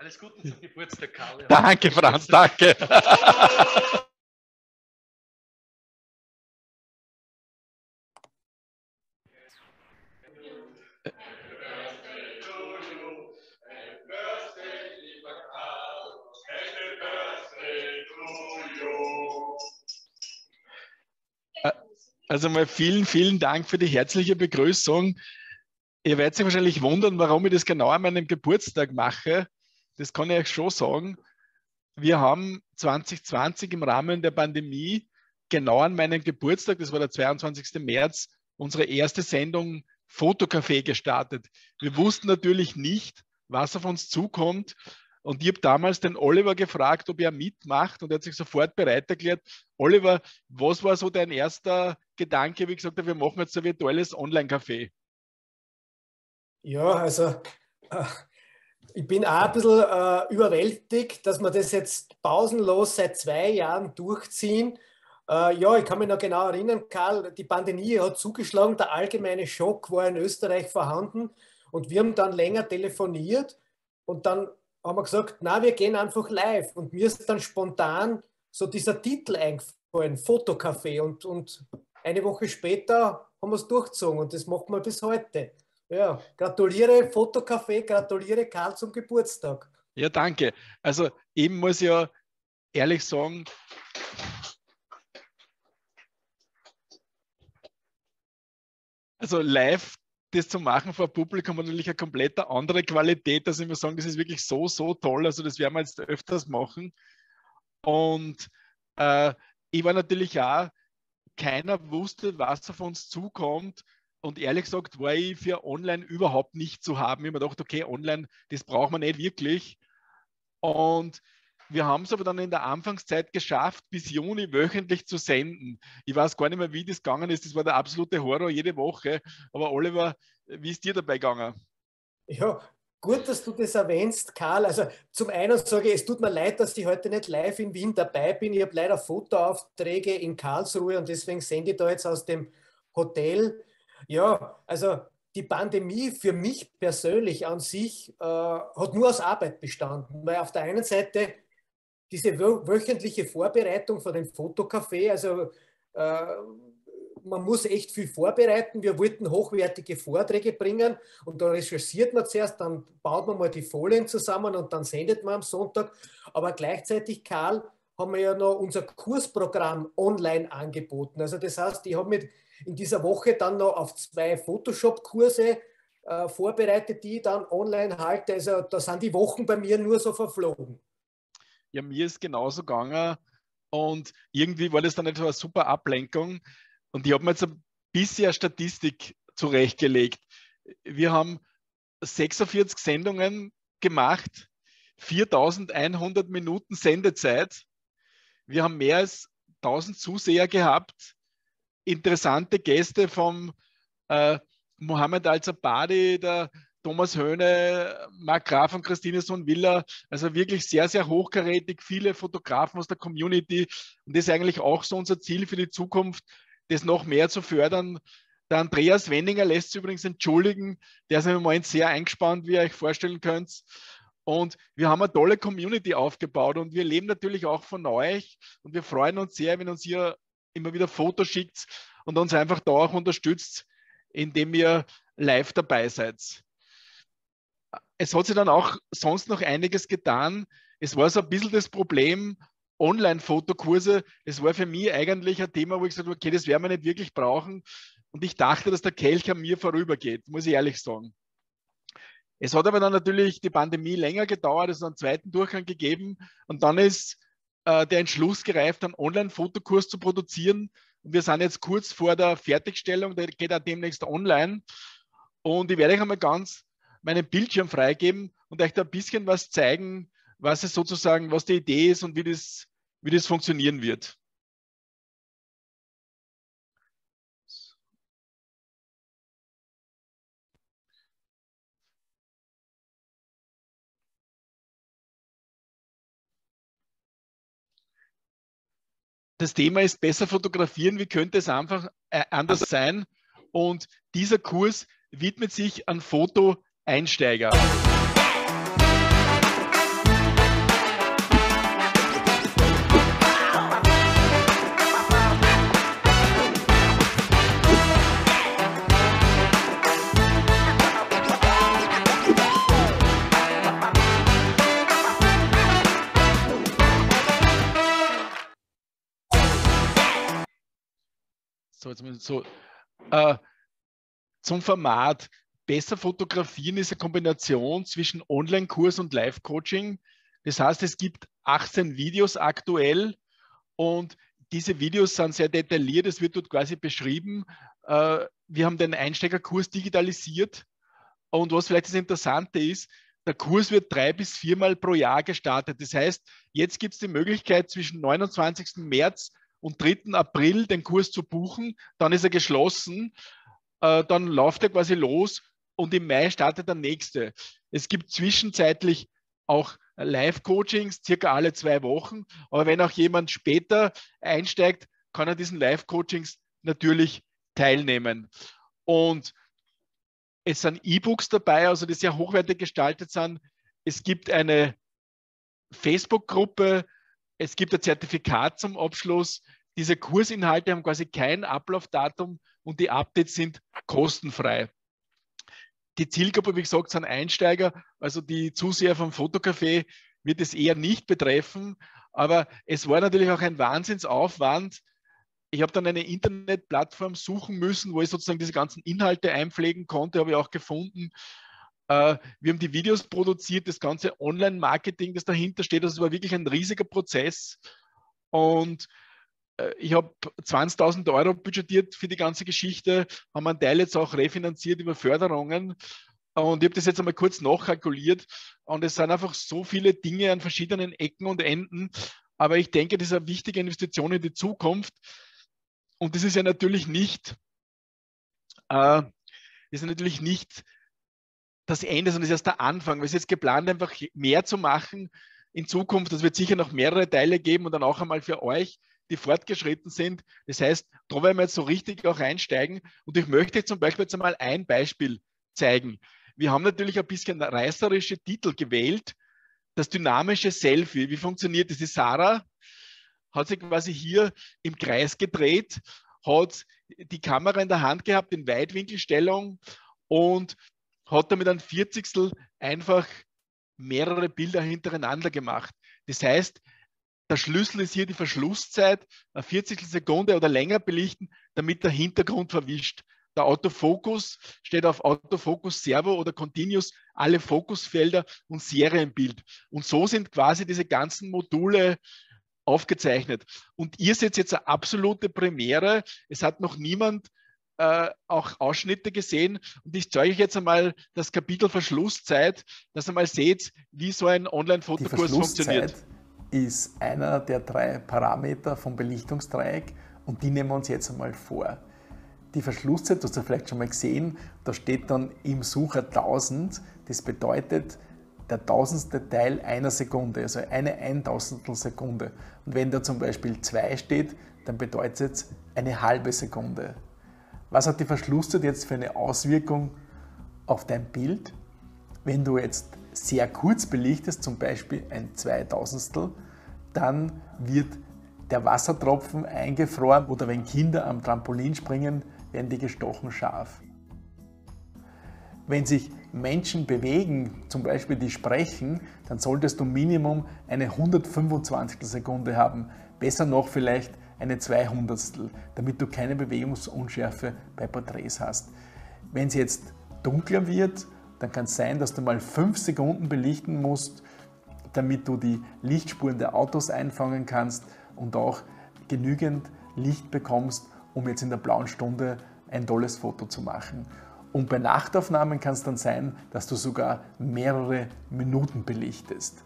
Alles Gute zum Geburtstag, Karl. Danke, Franz, danke. Also mal vielen, vielen Dank für die herzliche Begrüßung. Ihr werdet sich wahrscheinlich wundern, warum ich das genau an meinem Geburtstag mache. Das kann ich euch schon sagen. Wir haben 2020 im Rahmen der Pandemie genau an meinem Geburtstag, das war der 22. März, unsere erste Sendung Fotocafé gestartet. Wir wussten natürlich nicht, was auf uns zukommt. Und ich habe damals den Oliver gefragt, ob er mitmacht und er hat sich sofort bereit erklärt. Oliver, was war so dein erster Gedanke, wie gesagt, wir machen jetzt ein virtuelles Online-Café? Ja, also äh, ich bin auch ein bisschen äh, überwältigt, dass wir das jetzt pausenlos seit zwei Jahren durchziehen. Äh, ja, ich kann mich noch genau erinnern, Karl, die Pandemie hat zugeschlagen, der allgemeine Schock war in Österreich vorhanden und wir haben dann länger telefoniert und dann haben wir gesagt, na, wir gehen einfach live. Und mir ist dann spontan so dieser Titel eingefallen, Fotocafé. Und, und eine Woche später haben wir es durchgezogen und das machen wir bis heute. Ja, gratuliere Fotocafé, gratuliere Karl zum Geburtstag. Ja, danke. Also eben muss ich ja ehrlich sagen, also live das zu machen vor Publikum hat natürlich eine komplett andere Qualität, dass ich mir sagen, das ist wirklich so, so toll. Also das werden wir jetzt öfters machen. Und äh, ich war natürlich auch, keiner wusste, was auf uns zukommt. Und ehrlich gesagt war ich für online überhaupt nicht zu haben. Ich habe mir gedacht, okay, online, das braucht man nicht wirklich. Und wir haben es aber dann in der Anfangszeit geschafft, bis Juni wöchentlich zu senden. Ich weiß gar nicht mehr, wie das gegangen ist. Das war der absolute Horror jede Woche. Aber Oliver, wie ist dir dabei gegangen? Ja, gut, dass du das erwähnst, Karl. Also zum einen sage ich, es tut mir leid, dass ich heute nicht live in Wien dabei bin. Ich habe leider Fotoaufträge in Karlsruhe und deswegen sende ich da jetzt aus dem Hotel. Ja, also die Pandemie für mich persönlich an sich äh, hat nur aus Arbeit bestanden, weil auf der einen Seite diese wöchentliche Vorbereitung von dem Fotocafé, also äh, man muss echt viel vorbereiten. Wir wollten hochwertige Vorträge bringen und da recherchiert man zuerst, dann baut man mal die Folien zusammen und dann sendet man am Sonntag. Aber gleichzeitig, Karl, haben wir ja noch unser Kursprogramm online angeboten. Also das heißt, ich habe mich in dieser Woche dann noch auf zwei Photoshop-Kurse äh, vorbereitet, die ich dann online halte. Also da sind die Wochen bei mir nur so verflogen ja, mir ist genauso gegangen und irgendwie war das dann so eine super Ablenkung und ich habe mir jetzt ein bisschen Statistik zurechtgelegt. Wir haben 46 Sendungen gemacht, 4100 Minuten Sendezeit. Wir haben mehr als 1000 Zuseher gehabt, interessante Gäste vom äh, Mohammed Al-Zabadi, der Thomas Höhne, Marc Graf und Christine Sohn-Willer, also wirklich sehr, sehr hochkarätig, viele Fotografen aus der Community. Und das ist eigentlich auch so unser Ziel für die Zukunft, das noch mehr zu fördern. Der Andreas Wendinger lässt sich übrigens entschuldigen, der ist im Moment sehr eingespannt, wie ihr euch vorstellen könnt. Und wir haben eine tolle Community aufgebaut und wir leben natürlich auch von euch und wir freuen uns sehr, wenn uns ihr immer wieder Fotos schickt und uns einfach da auch unterstützt, indem ihr live dabei seid es hat sich dann auch sonst noch einiges getan. Es war so ein bisschen das Problem, Online-Fotokurse, das war für mich eigentlich ein Thema, wo ich gesagt habe, okay, das werden wir nicht wirklich brauchen. Und ich dachte, dass der Kelch an mir vorübergeht, muss ich ehrlich sagen. Es hat aber dann natürlich die Pandemie länger gedauert, es hat einen zweiten Durchgang gegeben und dann ist äh, der Entschluss gereift, einen Online-Fotokurs zu produzieren. Und wir sind jetzt kurz vor der Fertigstellung, der geht auch demnächst online. Und ich werde euch einmal ganz meinen Bildschirm freigeben und euch da ein bisschen was zeigen, was es sozusagen, was die Idee ist und wie das, wie das funktionieren wird. Das Thema ist besser fotografieren, wie könnte es einfach äh, anders sein? Und dieser Kurs widmet sich an Foto also so, äh, zum Format. Besser fotografieren ist eine Kombination zwischen Online-Kurs und Live-Coaching. Das heißt, es gibt 18 Videos aktuell und diese Videos sind sehr detailliert. Es wird dort quasi beschrieben. Äh, wir haben den Einsteigerkurs digitalisiert. Und was vielleicht das Interessante ist, der Kurs wird drei bis viermal pro Jahr gestartet. Das heißt, jetzt gibt es die Möglichkeit, zwischen 29. März und 3. April den Kurs zu buchen. Dann ist er geschlossen. Äh, dann läuft er quasi los und im Mai startet der nächste. Es gibt zwischenzeitlich auch Live-Coachings, circa alle zwei Wochen. Aber wenn auch jemand später einsteigt, kann er diesen Live-Coachings natürlich teilnehmen. Und es sind E-Books dabei, also die sehr hochwertig gestaltet sind. Es gibt eine Facebook-Gruppe, es gibt ein Zertifikat zum Abschluss. Diese Kursinhalte haben quasi kein Ablaufdatum und die Updates sind kostenfrei. Die Zielgruppe, wie gesagt, sind Einsteiger, also die Zuseher vom Fotocafé wird es eher nicht betreffen. Aber es war natürlich auch ein Wahnsinnsaufwand. Ich habe dann eine Internetplattform suchen müssen, wo ich sozusagen diese ganzen Inhalte einpflegen konnte, habe ich auch gefunden. Äh, wir haben die Videos produziert, das ganze Online-Marketing, das dahinter steht. Das war wirklich ein riesiger Prozess. Und äh, ich habe 20.000 Euro budgetiert für die ganze Geschichte, haben einen Teil jetzt auch refinanziert über Förderungen. Und ich habe das jetzt einmal kurz nachkalkuliert. Und es sind einfach so viele Dinge an verschiedenen Ecken und Enden. Aber ich denke, das ist eine wichtige Investition in die Zukunft. Und das ist ja natürlich nicht, äh, ist natürlich nicht das Ende, sondern das ist erst der Anfang. Es ist jetzt geplant, einfach mehr zu machen in Zukunft. Es wird sicher noch mehrere Teile geben und dann auch einmal für euch die fortgeschritten sind. Das heißt, da werden wir jetzt so richtig auch einsteigen. Und ich möchte zum Beispiel jetzt einmal ein Beispiel zeigen. Wir haben natürlich ein bisschen reißerische Titel gewählt. Das dynamische Selfie. Wie funktioniert das? Die Sarah hat sich quasi hier im Kreis gedreht, hat die Kamera in der Hand gehabt in Weitwinkelstellung und hat damit ein Vierzigstel einfach mehrere Bilder hintereinander gemacht. Das heißt, der Schlüssel ist hier die Verschlusszeit, eine Vierzigstelsekunde oder länger belichten, damit der Hintergrund verwischt. Der Autofokus steht auf Autofokus Servo oder Continuous, alle Fokusfelder und Serienbild. Und so sind quasi diese ganzen Module aufgezeichnet. Und ihr seht jetzt eine absolute Premiere. Es hat noch niemand äh, auch Ausschnitte gesehen. Und ich zeige euch jetzt einmal das Kapitel Verschlusszeit, dass ihr mal seht, wie so ein Online-Fotokurs funktioniert ist einer der drei Parameter vom Belichtungsdreieck und die nehmen wir uns jetzt einmal vor. Die Verschlusszeit, das hast du vielleicht schon mal gesehen, da steht dann im Sucher 1000, das bedeutet der tausendste Teil einer Sekunde, also eine Eintausendstel Sekunde. Und wenn da zum Beispiel 2 steht, dann bedeutet es eine halbe Sekunde. Was hat die Verschlusszeit jetzt für eine Auswirkung auf dein Bild? Wenn du jetzt sehr kurz belichtest, zum Beispiel ein Zweitausendstel, dann wird der Wassertropfen eingefroren oder wenn Kinder am Trampolin springen, werden die gestochen scharf. Wenn sich Menschen bewegen, zum Beispiel die sprechen, dann solltest du Minimum eine 125. Sekunde haben, besser noch vielleicht eine 200. damit du keine Bewegungsunschärfe bei Porträts hast. Wenn es jetzt dunkler wird dann kann es sein, dass du mal fünf Sekunden belichten musst, damit du die Lichtspuren der Autos einfangen kannst und auch genügend Licht bekommst, um jetzt in der blauen Stunde ein tolles Foto zu machen. Und bei Nachtaufnahmen kann es dann sein, dass du sogar mehrere Minuten belichtest.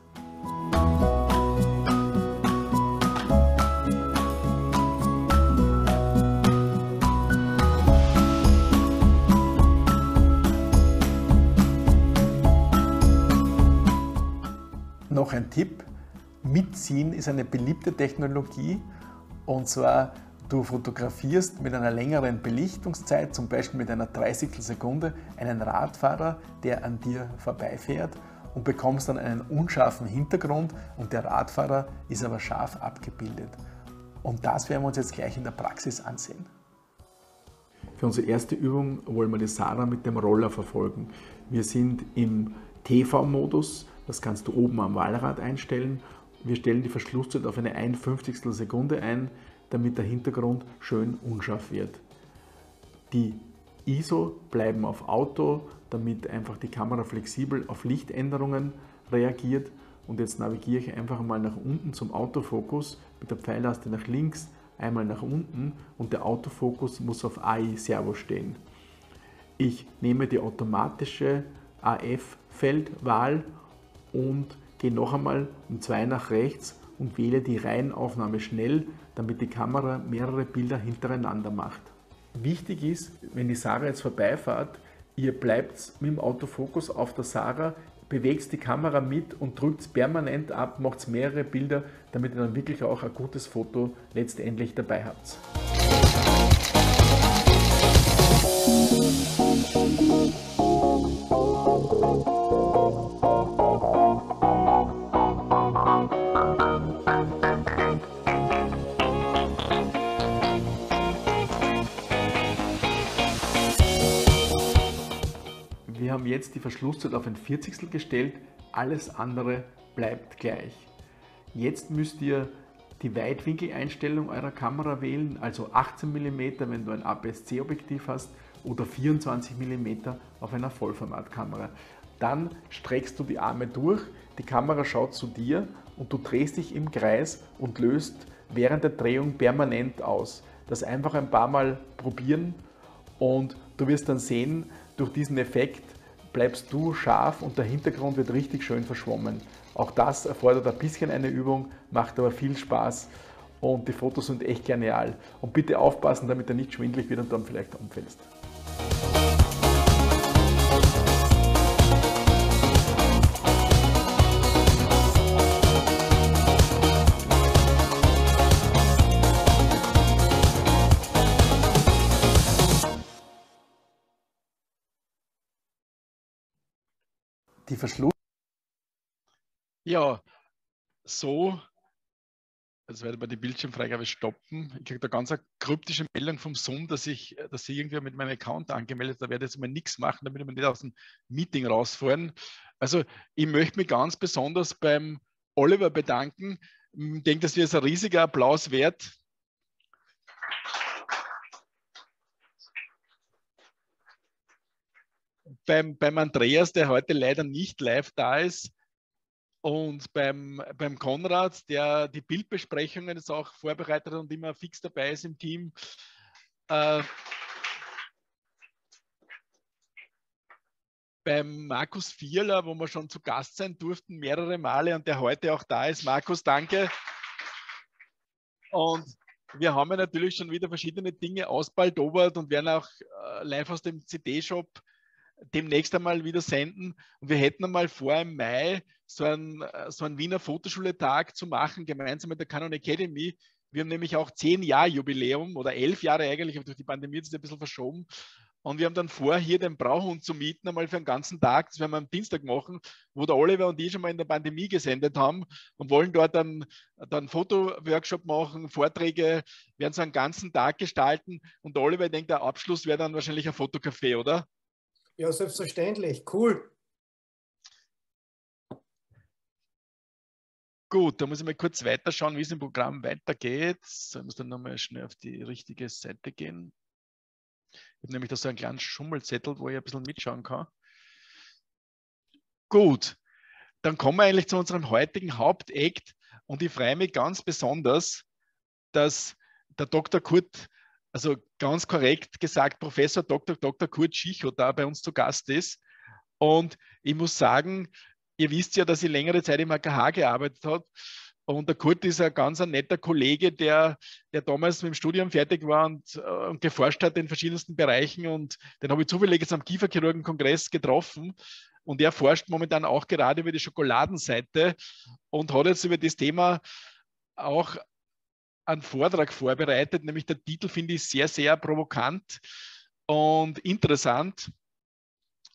Noch ein Tipp. Mitziehen ist eine beliebte Technologie und zwar du fotografierst mit einer längeren Belichtungszeit, zum Beispiel mit einer 30 Sekunde, einen Radfahrer, der an dir vorbeifährt und bekommst dann einen unscharfen Hintergrund und der Radfahrer ist aber scharf abgebildet. Und das werden wir uns jetzt gleich in der Praxis ansehen. Für unsere erste Übung wollen wir die Sarah mit dem Roller verfolgen. Wir sind im TV-Modus das kannst du oben am Wahlrad einstellen. Wir stellen die Verschlusszeit auf eine 1 50 Sekunde ein, damit der Hintergrund schön unscharf wird. Die ISO bleiben auf Auto, damit einfach die Kamera flexibel auf Lichtänderungen reagiert. Und jetzt navigiere ich einfach mal nach unten zum Autofokus mit der Pfeiltaste nach links, einmal nach unten und der Autofokus muss auf AI Servo stehen. Ich nehme die automatische AF-Feldwahl und gehe noch einmal um zwei nach rechts und wähle die Reihenaufnahme schnell, damit die Kamera mehrere Bilder hintereinander macht. Wichtig ist, wenn die Sarah jetzt vorbeifahrt, ihr bleibt mit dem Autofokus auf der Sarah, bewegt die Kamera mit und drückt permanent ab, macht mehrere Bilder, damit ihr dann wirklich auch ein gutes Foto letztendlich dabei habt. Jetzt die Verschlusszeit auf ein Vierzigstel gestellt, alles andere bleibt gleich. Jetzt müsst ihr die Weitwinkeleinstellung eurer Kamera wählen, also 18 mm, wenn du ein APS-C-Objektiv hast, oder 24 mm auf einer Vollformatkamera. Dann streckst du die Arme durch, die Kamera schaut zu dir und du drehst dich im Kreis und löst während der Drehung permanent aus. Das einfach ein paar Mal probieren und du wirst dann sehen, durch diesen Effekt bleibst du scharf und der Hintergrund wird richtig schön verschwommen. Auch das erfordert ein bisschen eine Übung, macht aber viel Spaß und die Fotos sind echt genial. Und bitte aufpassen, damit er nicht schwindlig wird und dann vielleicht umfällst. Die Verschluss Ja, so, jetzt werde ich bei die Bildschirmfreigabe stoppen. Ich kriege da ganz eine kryptische Meldung vom Zoom, dass ich, dass ich irgendwie mit meinem Account angemeldet Da werde ich jetzt mal nichts machen, damit wir nicht aus dem Meeting rausfahren. Also ich möchte mich ganz besonders beim Oliver bedanken. Ich denke, das wird ein riesiger Applaus wert. Beim, beim Andreas, der heute leider nicht live da ist, und beim, beim Konrad, der die Bildbesprechungen jetzt auch vorbereitet und immer fix dabei ist im Team. Äh, beim Markus Vierler, wo wir schon zu Gast sein durften, mehrere Male und der heute auch da ist. Markus, danke. Und wir haben ja natürlich schon wieder verschiedene Dinge ausbaldobert und werden auch äh, live aus dem CD-Shop demnächst einmal wieder senden. Und wir hätten einmal vor, im Mai so einen, so einen Wiener Fotoschuletag zu machen, gemeinsam mit der Canon Academy. Wir haben nämlich auch zehn Jahre Jubiläum oder elf Jahre eigentlich, aber durch die Pandemie ist es ein bisschen verschoben. Und wir haben dann vor, hier den Brauhund zu mieten, einmal für einen ganzen Tag. Das werden wir am Dienstag machen, wo der Oliver und ich schon mal in der Pandemie gesendet haben und wollen dort dann, dann Fotoworkshop machen, Vorträge, werden so einen ganzen Tag gestalten. Und der Oliver denkt, der Abschluss wäre dann wahrscheinlich ein Fotocafé, oder? Ja, selbstverständlich. Cool. Gut, da muss ich mal kurz weiterschauen, wie es im Programm weitergeht. Ich muss dann nochmal schnell auf die richtige Seite gehen. Ich habe nämlich da so einen kleinen Schummelzettel, wo ich ein bisschen mitschauen kann. Gut, dann kommen wir eigentlich zu unserem heutigen Hauptakt und ich freue mich ganz besonders, dass der Dr. Kurt also ganz korrekt gesagt, Professor Dr. Dr. Kurt Schicho da bei uns zu Gast ist. Und ich muss sagen, ihr wisst ja, dass ich längere Zeit im AKH gearbeitet habe. Und der Kurt ist ein ganz ein netter Kollege, der, der damals mit dem Studium fertig war und, äh, und geforscht hat in verschiedensten Bereichen. Und den habe ich zufällig jetzt am Kieferchirurgenkongress getroffen. Und er forscht momentan auch gerade über die Schokoladenseite und hat jetzt über das Thema auch einen Vortrag vorbereitet, nämlich der Titel finde ich sehr, sehr provokant und interessant.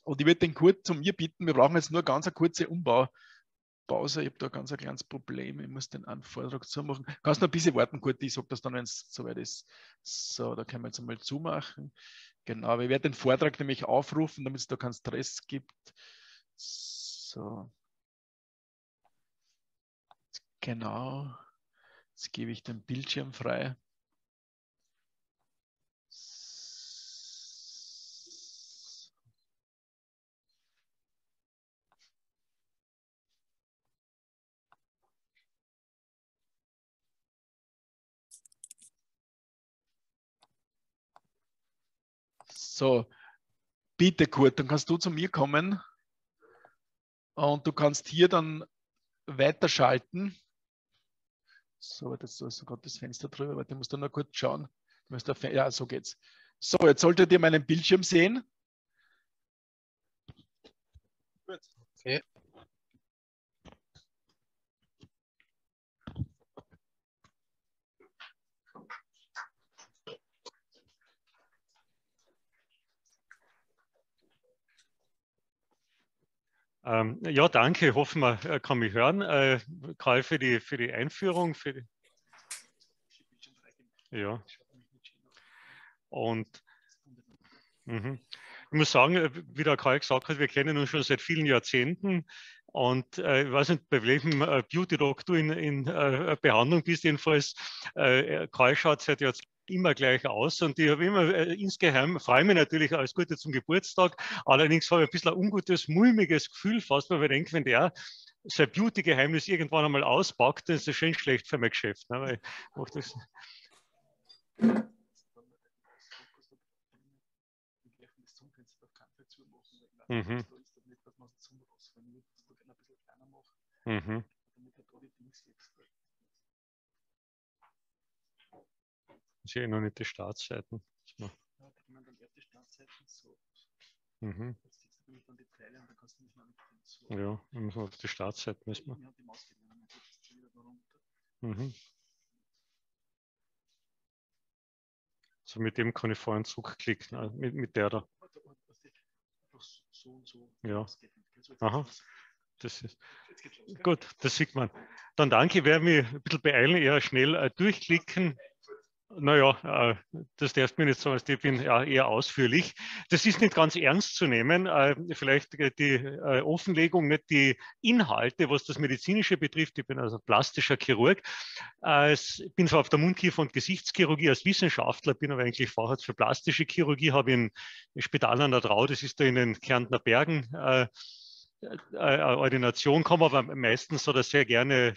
Und ich würde den Kurt zu mir bitten, wir brauchen jetzt nur ganz eine kurze Umbaupause. Ich habe da ganz ein kleines Problem, ich muss den Anforderung zumachen. Kannst du noch ein bisschen warten, Kurt, ich sage das dann, wenn es soweit ist. So, da können wir jetzt einmal zumachen. Genau, ich werde den Vortrag nämlich aufrufen, damit es da keinen Stress gibt. So. Genau. Jetzt gebe ich den Bildschirm frei. So, bitte Kurt, dann kannst du zu mir kommen und du kannst hier dann weiterschalten. So, das ist gerade das Fenster drüber, aber du musst dann nur kurz schauen. Ja, so geht's. So, jetzt solltet ihr meinen Bildschirm sehen. Gut. Okay. Ähm, ja, danke. Hoffen wir, er kann mich hören. Äh, Karl, für die, für die Einführung. Für die ja. Und mhm. ich muss sagen, äh, wie der Karl gesagt hat, wir kennen uns schon seit vielen Jahrzehnten. Und äh, ich weiß nicht, bei welchem äh, Beauty-Doc du in, in äh, Behandlung bist, jedenfalls. Äh, Karl schaut seit Jahrzehnten immer gleich aus und ich habe immer äh, insgeheim, freue mich natürlich alles Gute zum Geburtstag, allerdings habe ich ein bisschen ein ungutes, mulmiges Gefühl fast, weil ich denke, wenn der sein Beauty-Geheimnis irgendwann einmal auspackt, dann ist das schön schlecht für mein Geschäft. Ne? Weil ich das Mhm. Mhm. Ich sehe noch nicht die Startseiten. Ja, mhm. Ja, müssen wir auf die Startseite müssen wir. Mhm. So mit dem kann ich vorhin zurückklicken, also mit, mit der da. Ja. Aha. Das ist gut, das sieht man. Dann danke, ich werde mich ein bisschen beeilen, eher schnell äh, durchklicken. Naja, äh, das darfst du mir nicht sagen, ich bin ja eher ausführlich. Das ist nicht ganz ernst zu nehmen. Äh, vielleicht die äh, Offenlegung, nicht die Inhalte, was das Medizinische betrifft. Ich bin also plastischer Chirurg. Ich bin zwar auf der Mundkiefer- und Gesichtschirurgie als Wissenschaftler, bin aber eigentlich Facharzt für plastische Chirurgie, habe im Spital an der Trau, das ist da in den Kärntner Bergen, Ordination, komme aber meistens oder sehr gerne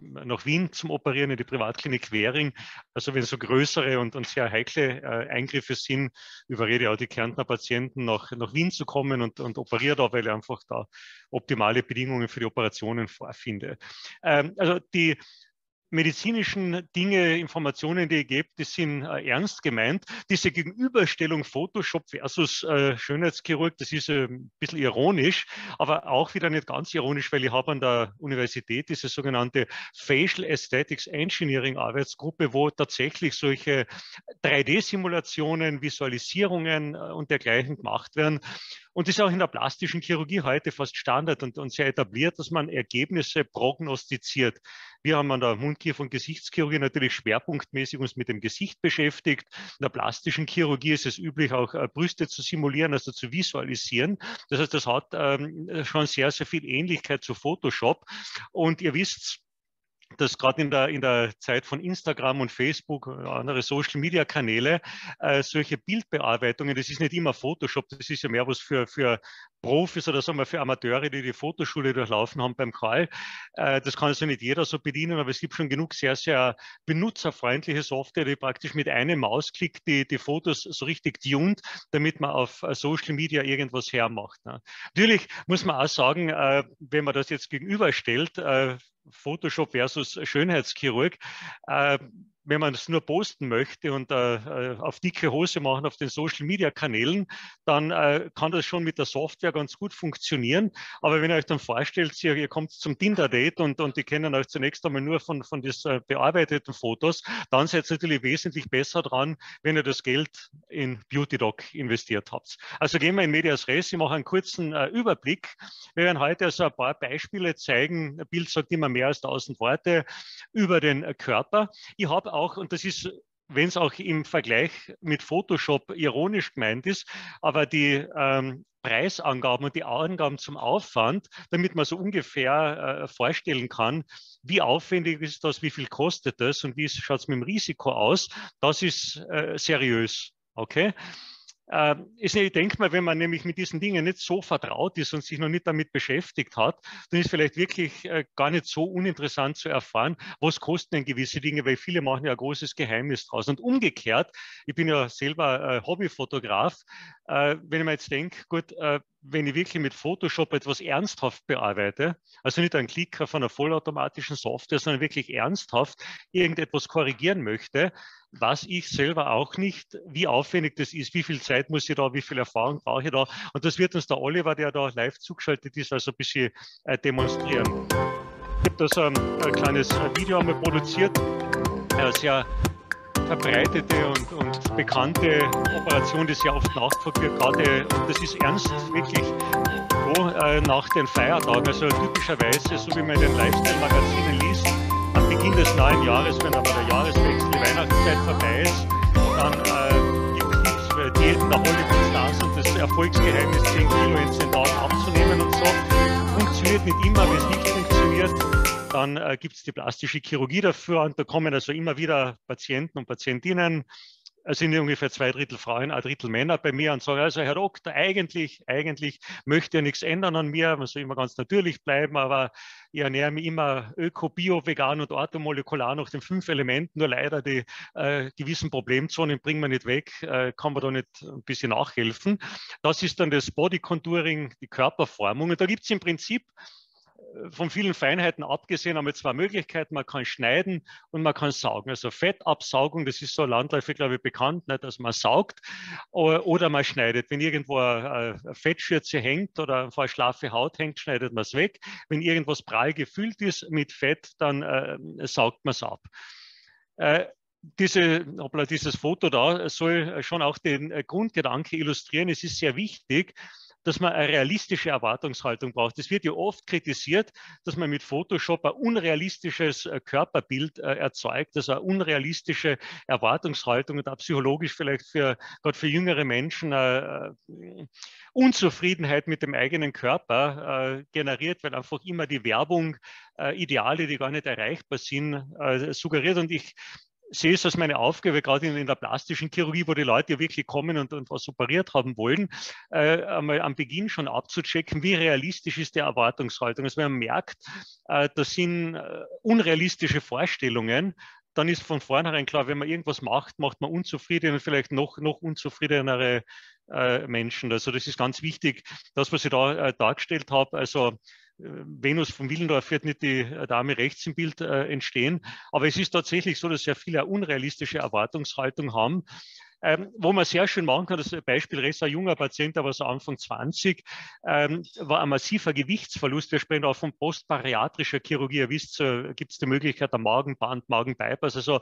nach Wien zum Operieren in die Privatklinik Währing. Also wenn so größere und, und sehr heikle äh, Eingriffe sind, überrede ich auch die Kärntner Patienten nach, nach Wien zu kommen und, und operiere da, weil ich einfach da optimale Bedingungen für die Operationen vorfinde. Ähm, also die medizinischen Dinge, Informationen, die ihr gebt, die sind äh, ernst gemeint. Diese Gegenüberstellung Photoshop versus äh, Schönheitschirurg, das ist äh, ein bisschen ironisch, aber auch wieder nicht ganz ironisch, weil ich habe an der Universität diese sogenannte Facial Aesthetics Engineering Arbeitsgruppe, wo tatsächlich solche 3D-Simulationen, Visualisierungen äh, und dergleichen gemacht werden. Und das ist auch in der plastischen Chirurgie heute fast Standard und, und sehr etabliert, dass man Ergebnisse prognostiziert. Wir haben an der Mundkiefer- und Gesichtschirurgie natürlich schwerpunktmäßig uns mit dem Gesicht beschäftigt. In der plastischen Chirurgie ist es üblich, auch äh, Brüste zu simulieren, also zu visualisieren. Das heißt, das hat ähm, schon sehr, sehr viel Ähnlichkeit zu Photoshop. Und ihr wisst, dass gerade in der, in der Zeit von Instagram und Facebook, äh, andere Social-Media-Kanäle, äh, solche Bildbearbeitungen, das ist nicht immer Photoshop, das ist ja mehr was für, für Profis oder sagen wir für Amateure, die die Fotoschule durchlaufen haben beim Karl. Äh, das kann also nicht jeder so bedienen, aber es gibt schon genug sehr, sehr benutzerfreundliche Software, die praktisch mit einem Mausklick die, die Fotos so richtig tunt, damit man auf äh, Social Media irgendwas hermacht. Ne? Natürlich muss man auch sagen, äh, wenn man das jetzt gegenüberstellt, Photoshop versus Schönheitschirurg. Wenn man es nur posten möchte und äh, äh, auf dicke Hose machen auf den Social Media Kanälen, dann äh, kann das schon mit der Software ganz gut funktionieren. Aber wenn ihr euch dann vorstellt, ihr, ihr kommt zum Tinder-Date und, und die kennen euch zunächst einmal nur von, von diesen äh, bearbeiteten Fotos, dann seid ihr natürlich wesentlich besser dran, wenn ihr das Geld in BeautyDoc investiert habt. Also gehen wir in Medias Res. Ich mache einen kurzen äh, Überblick. Wir werden heute also ein paar Beispiele zeigen. Ein Bild sagt immer mehr als tausend Worte über den Körper. Ich habe auch, und das ist wenn es auch im Vergleich mit Photoshop ironisch gemeint ist, aber die ähm, Preisangaben und die Angaben zum Aufwand, damit man so ungefähr äh, vorstellen kann, wie aufwendig ist das, wie viel kostet das und wie schaut es mit dem Risiko aus, das ist äh, seriös. Okay? Äh, ich denke mal, wenn man nämlich mit diesen Dingen nicht so vertraut ist und sich noch nicht damit beschäftigt hat, dann ist vielleicht wirklich äh, gar nicht so uninteressant zu erfahren, was kosten denn gewisse Dinge, weil viele machen ja ein großes Geheimnis draus. Und umgekehrt, ich bin ja selber äh, Hobbyfotograf, äh, wenn ich mir jetzt denke, gut, äh, wenn ich wirklich mit Photoshop etwas ernsthaft bearbeite, also nicht ein Klicker von einer vollautomatischen Software, sondern wirklich ernsthaft irgendetwas korrigieren möchte, weiß ich selber auch nicht, wie aufwendig das ist, wie viel Zeit muss ich da, wie viel Erfahrung brauche ich da. Und das wird uns der Oliver, der da live zugeschaltet ist, also ein bisschen äh, demonstrieren. Ich habe da so ein, ein kleines Video einmal produziert, äh, sehr verbreitete und, und bekannte Operation, die sehr oft nachgefragt wird, gerade, und das ist ernst, wirklich so, äh, nach den Feiertagen, also typischerweise, so wie man in den Lifestyle-Magazinen liest, am Beginn des neuen Jahres, wenn aber der Jahreswechsel, die Weihnachtszeit vorbei ist, dann äh, gibt es Diäten der Hollywood-Stars und das Erfolgsgeheimnis, 10 Kilo in 10 Tagen abzunehmen und so. Funktioniert nicht immer, wie es nicht funktioniert. Dann äh, gibt es die plastische Chirurgie dafür und da kommen also immer wieder Patienten und Patientinnen es sind ungefähr zwei Drittel Frauen, ein Drittel Männer bei mir und sagen, also Herr Doktor, eigentlich, eigentlich möchte ich nichts ändern an mir, man soll immer ganz natürlich bleiben, aber ich ernähre mich immer öko, bio, vegan und orthomolekular nach den fünf Elementen, nur leider die äh, gewissen Problemzonen bringen wir nicht weg, äh, kann man da nicht ein bisschen nachhelfen. Das ist dann das Body Contouring, die Körperformung. Und da gibt es im Prinzip von vielen Feinheiten abgesehen haben wir zwei Möglichkeiten. Man kann schneiden und man kann saugen. Also Fettabsaugung, das ist so landläufig, glaube ich, bekannt, nicht, dass man saugt oder man schneidet. Wenn irgendwo eine Fettschürze hängt oder eine schlaffe Haut hängt, schneidet man es weg. Wenn irgendwas prall gefüllt ist mit Fett, dann äh, saugt man es ab. Äh, diese, dieses Foto da soll schon auch den Grundgedanke illustrieren. Es ist sehr wichtig, dass man eine realistische Erwartungshaltung braucht. Es wird ja oft kritisiert, dass man mit Photoshop ein unrealistisches äh, Körperbild äh, erzeugt, also eine unrealistische Erwartungshaltung und auch psychologisch vielleicht für gerade für jüngere Menschen äh, Unzufriedenheit mit dem eigenen Körper generiert, weil einfach immer die Werbung Ideale, die gar nicht erreichbar sind, suggeriert. Und ich sehe es als meine Aufgabe, gerade in, in, der plastischen Chirurgie, wo die Leute wirklich kommen und, und was operiert haben wollen, äh, einmal am Beginn schon abzuchecken, wie realistisch ist die Erwartungshaltung. Also wenn man merkt, äh, das sind äh, unrealistische Vorstellungen, dann ist von vornherein klar, wenn man irgendwas macht, macht man unzufriedene, vielleicht noch, noch unzufriedenere äh, Menschen. Also das ist ganz wichtig, das, was ich da äh, dargestellt habe. Also Venus von Willendorf wird nicht die Dame rechts im Bild äh, entstehen. Aber es ist tatsächlich so, dass sehr viele unrealistische Erwartungshaltung haben. Ähm, wo man sehr schön machen kann, das Beispiel Ressa, junger Patient, war so Anfang 20, ähm, war ein massiver Gewichtsverlust. Wir sprechen auch von postbariatrischer Chirurgie. Ihr wisst, äh, gibt es die Möglichkeit der Magenband, Magenbypass, also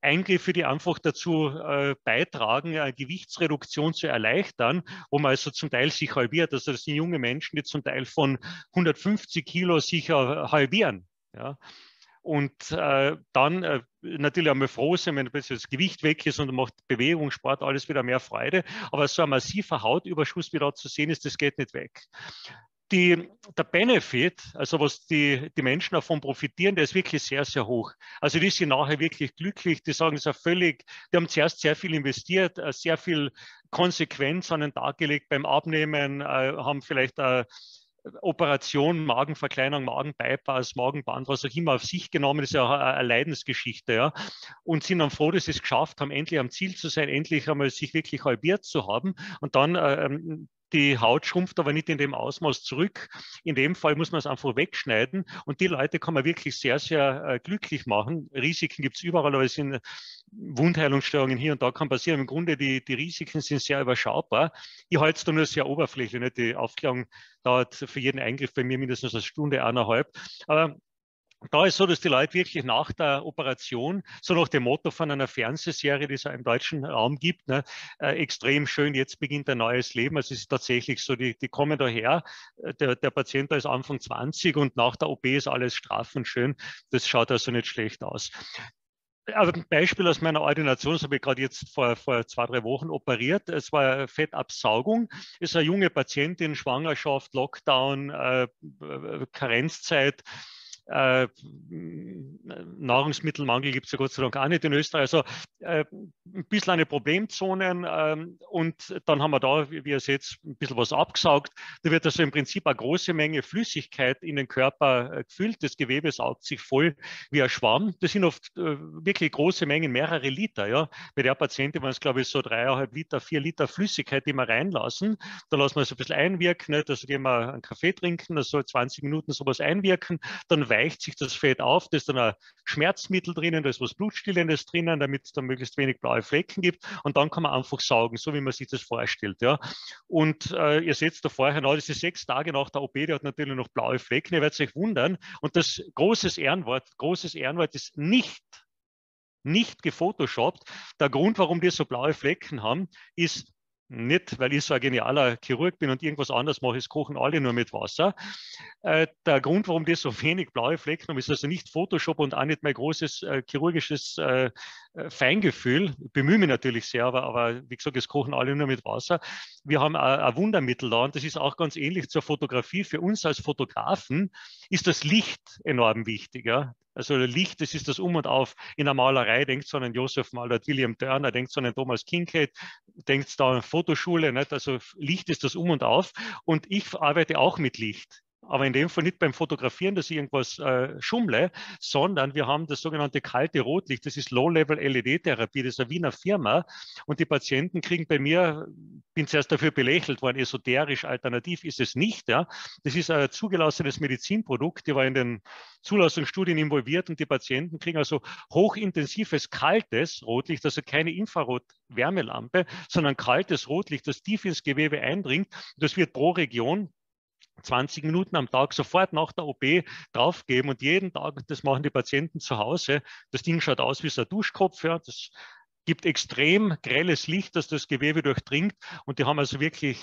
Eingriffe, die einfach dazu äh, beitragen, eine Gewichtsreduktion zu erleichtern, wo man also zum Teil sich halbiert. Also das sind junge Menschen, die zum Teil von 150 Kilo sich halbieren. Ja und äh, dann äh, natürlich einmal froh sein, wenn das Gewicht weg ist und macht Bewegung, Sport, alles wieder mehr Freude. Aber so ein massiver Hautüberschuss, wie da zu sehen ist, das geht nicht weg. Die, der Benefit, also was die, die Menschen davon profitieren, der ist wirklich sehr, sehr hoch. Also die sind nachher wirklich glücklich, die sagen es ja völlig, die haben zuerst sehr viel investiert, äh, sehr viel Konsequenz an den Tag gelegt beim Abnehmen, äh, haben vielleicht äh, Operation, Magenverkleinerung, Magenbypass, Magenband, was auch immer auf sich genommen, ist ja eine Leidensgeschichte, ja. Und sind dann froh, dass sie es geschafft haben, endlich am Ziel zu sein, endlich einmal sich wirklich halbiert zu haben und dann ähm, die Haut schrumpft aber nicht in dem Ausmaß zurück. In dem Fall muss man es einfach wegschneiden und die Leute kann man wirklich sehr, sehr äh, glücklich machen. Risiken gibt es überall, aber es sind Wundheilungsstörungen hier und da kann passieren. Im Grunde die, die Risiken sind sehr überschaubar. Ich halte es da nur sehr oberflächlich. Nicht? Die Aufklärung dauert für jeden Eingriff bei mir mindestens eine Stunde, eineinhalb. Aber da ist so, dass die Leute wirklich nach der Operation, so nach dem Motto von einer Fernsehserie, die es im deutschen Raum gibt, ne, äh, extrem schön, jetzt beginnt ein neues Leben. Also es ist tatsächlich so, die, die kommen daher, äh, der, der Patient da ist Anfang 20 und nach der OP ist alles straff und schön. Das schaut also nicht schlecht aus. Ein Beispiel aus meiner Ordination, das habe ich gerade jetzt vor, vor zwei, drei Wochen operiert. Es war Fettabsaugung. Es ist eine junge Patientin, Schwangerschaft, Lockdown, äh, Karenzzeit Äh, Nahrungsmittelmangel gibt es ja Gott sei Dank auch nicht in Österreich. Also äh, ein bisschen eine Problemzonen ähm, und dann haben wir da, wie ihr seht, ein bisschen was abgesaugt. Da wird also im Prinzip eine große Menge Flüssigkeit in den Körper äh, gefüllt. Das Gewebe saugt sich voll wie ein Schwamm. Das sind oft äh, wirklich große Mengen, mehrere Liter. Ja. Bei der Patientin waren es, glaube ich, so dreieinhalb Liter, vier Liter Flüssigkeit, die wir reinlassen. Da lassen wir so ein bisschen einwirken. Nicht? Also gehen wir einen Kaffee trinken, das soll 20 Minuten sowas einwirken. Dann weicht sich das Fett auf. Da ist dann ein Schmerzmittel drinnen, da ist was Blutstillendes drinnen, damit es dann möglichst wenig blaue Flecken gibt. Und dann kann man einfach saugen, so wie man sich das vorstellt. Ja. Und äh, ihr seht da vorher, na, diese sechs Tage nach der OP, die hat natürlich noch blaue Flecken. Ihr werdet euch wundern. Und das großes Ehrenwort, großes Ehrenwort ist nicht nicht gefotoshoppt. Der Grund, warum die so blaue Flecken haben, ist nicht, weil ich so ein genialer Chirurg bin und irgendwas anderes mache, es kochen alle nur mit Wasser. Äh, der Grund, warum die so wenig blaue Flecken haben, ist also nicht Photoshop und auch nicht mein großes äh, chirurgisches äh, Feingefühl. Ich bemühe mich natürlich sehr, aber, aber wie gesagt, es kochen alle nur mit Wasser. Wir haben ein, ein Wundermittel da und das ist auch ganz ähnlich zur Fotografie. Für uns als Fotografen ist das Licht enorm wichtig. Ja? Also Licht, das ist das Um und Auf in der Malerei. Denkt so an einen Joseph Maler, William Turner, denkt so an einen Thomas Kincaid, denkt da an Fotoschule. Nicht? Also Licht ist das Um und Auf. Und ich arbeite auch mit Licht aber in dem Fall nicht beim Fotografieren, dass ich irgendwas äh, schummle, sondern wir haben das sogenannte kalte Rotlicht. Das ist Low-Level-LED-Therapie, das ist eine Wiener Firma. Und die Patienten kriegen bei mir, bin zuerst dafür belächelt worden, esoterisch, alternativ ist es nicht. Ja. Das ist ein zugelassenes Medizinprodukt, die war in den Zulassungsstudien involviert und die Patienten kriegen also hochintensives kaltes Rotlicht, also keine Infrarot-Wärmelampe, sondern kaltes Rotlicht, das tief ins Gewebe eindringt. Das wird pro Region 20 Minuten am Tag sofort nach der OP draufgeben und jeden Tag, das machen die Patienten zu Hause. Das Ding schaut aus wie so ein Duschkopf. Ja. Das gibt extrem grelles Licht, das das Gewebe durchdringt und die haben also wirklich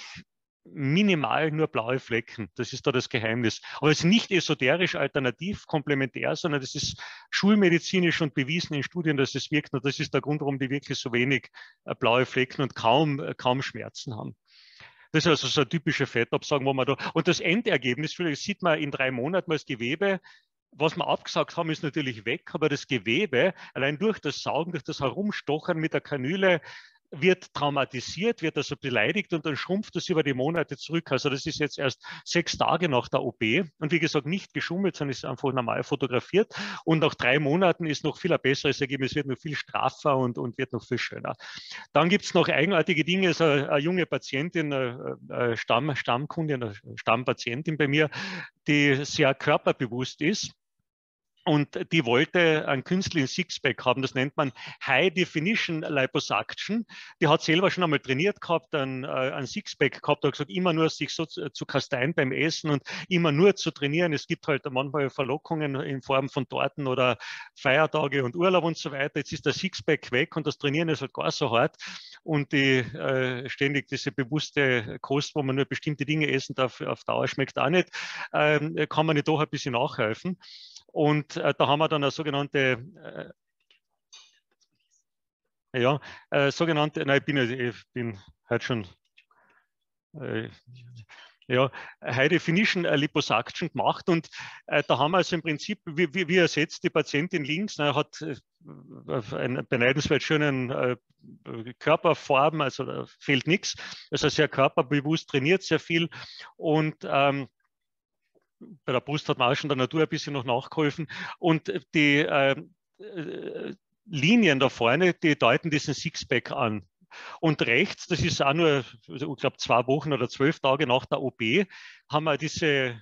minimal nur blaue Flecken. Das ist da das Geheimnis. Aber es ist nicht esoterisch alternativ, komplementär, sondern das ist schulmedizinisch und bewiesen in Studien, dass es wirkt. Und das ist der Grund, warum die wirklich so wenig äh, blaue Flecken und kaum, äh, kaum Schmerzen haben. Das ist also so eine typische Fettabsagen, wo man da, und das Endergebnis, vielleicht sieht man in drei Monaten als Gewebe, was wir abgesagt haben, ist natürlich weg, aber das Gewebe, allein durch das Saugen, durch das Herumstochern mit der Kanüle, wird traumatisiert, wird also beleidigt und dann schrumpft es über die Monate zurück. Also das ist jetzt erst sechs Tage nach der OP und wie gesagt nicht geschummelt, sondern ist einfach normal fotografiert und nach drei Monaten ist noch viel ein besseres Ergebnis, wird noch viel straffer und, und wird noch viel schöner. Dann gibt es noch eigenartige Dinge, also eine, eine junge Patientin, eine, eine Stamm, Stammkundin, eine Stammpatientin bei mir, die sehr körperbewusst ist und die wollte ein künstlichen Sixpack haben. Das nennt man High Definition Liposuction. Die hat selber schon einmal trainiert gehabt, ein, äh, ein Sixpack gehabt, hat gesagt, immer nur sich so zu, zu kasteien beim Essen und immer nur zu trainieren. Es gibt halt manchmal Verlockungen in Form von Torten oder Feiertage und Urlaub und so weiter. Jetzt ist der Sixpack weg und das Trainieren ist halt gar so hart. Und die äh, ständig diese bewusste Kost, wo man nur bestimmte Dinge essen darf, auf Dauer schmeckt auch nicht, ähm, kann man nicht doch ein bisschen nachhelfen. Und äh, da haben wir dann eine sogenannte, äh, ja, äh, sogenannte, nein, ich bin, ich bin halt schon, äh, ja, High Definition äh, Liposuction gemacht. Und äh, da haben wir also im Prinzip, wie, wie, wie seht, die Patientin links ne, hat einen beneidenswert schönen Körperform, also da fehlt nichts, also sehr körperbewusst trainiert sehr viel. Und ähm, bei der Brust hat man auch schon der Natur ein bisschen noch nachgeholfen. Und die äh, äh, Linien da vorne, die deuten diesen Sixpack an. Und rechts, das ist auch nur, ich glaube, zwei Wochen oder zwölf Tage nach der OP, haben wir diese,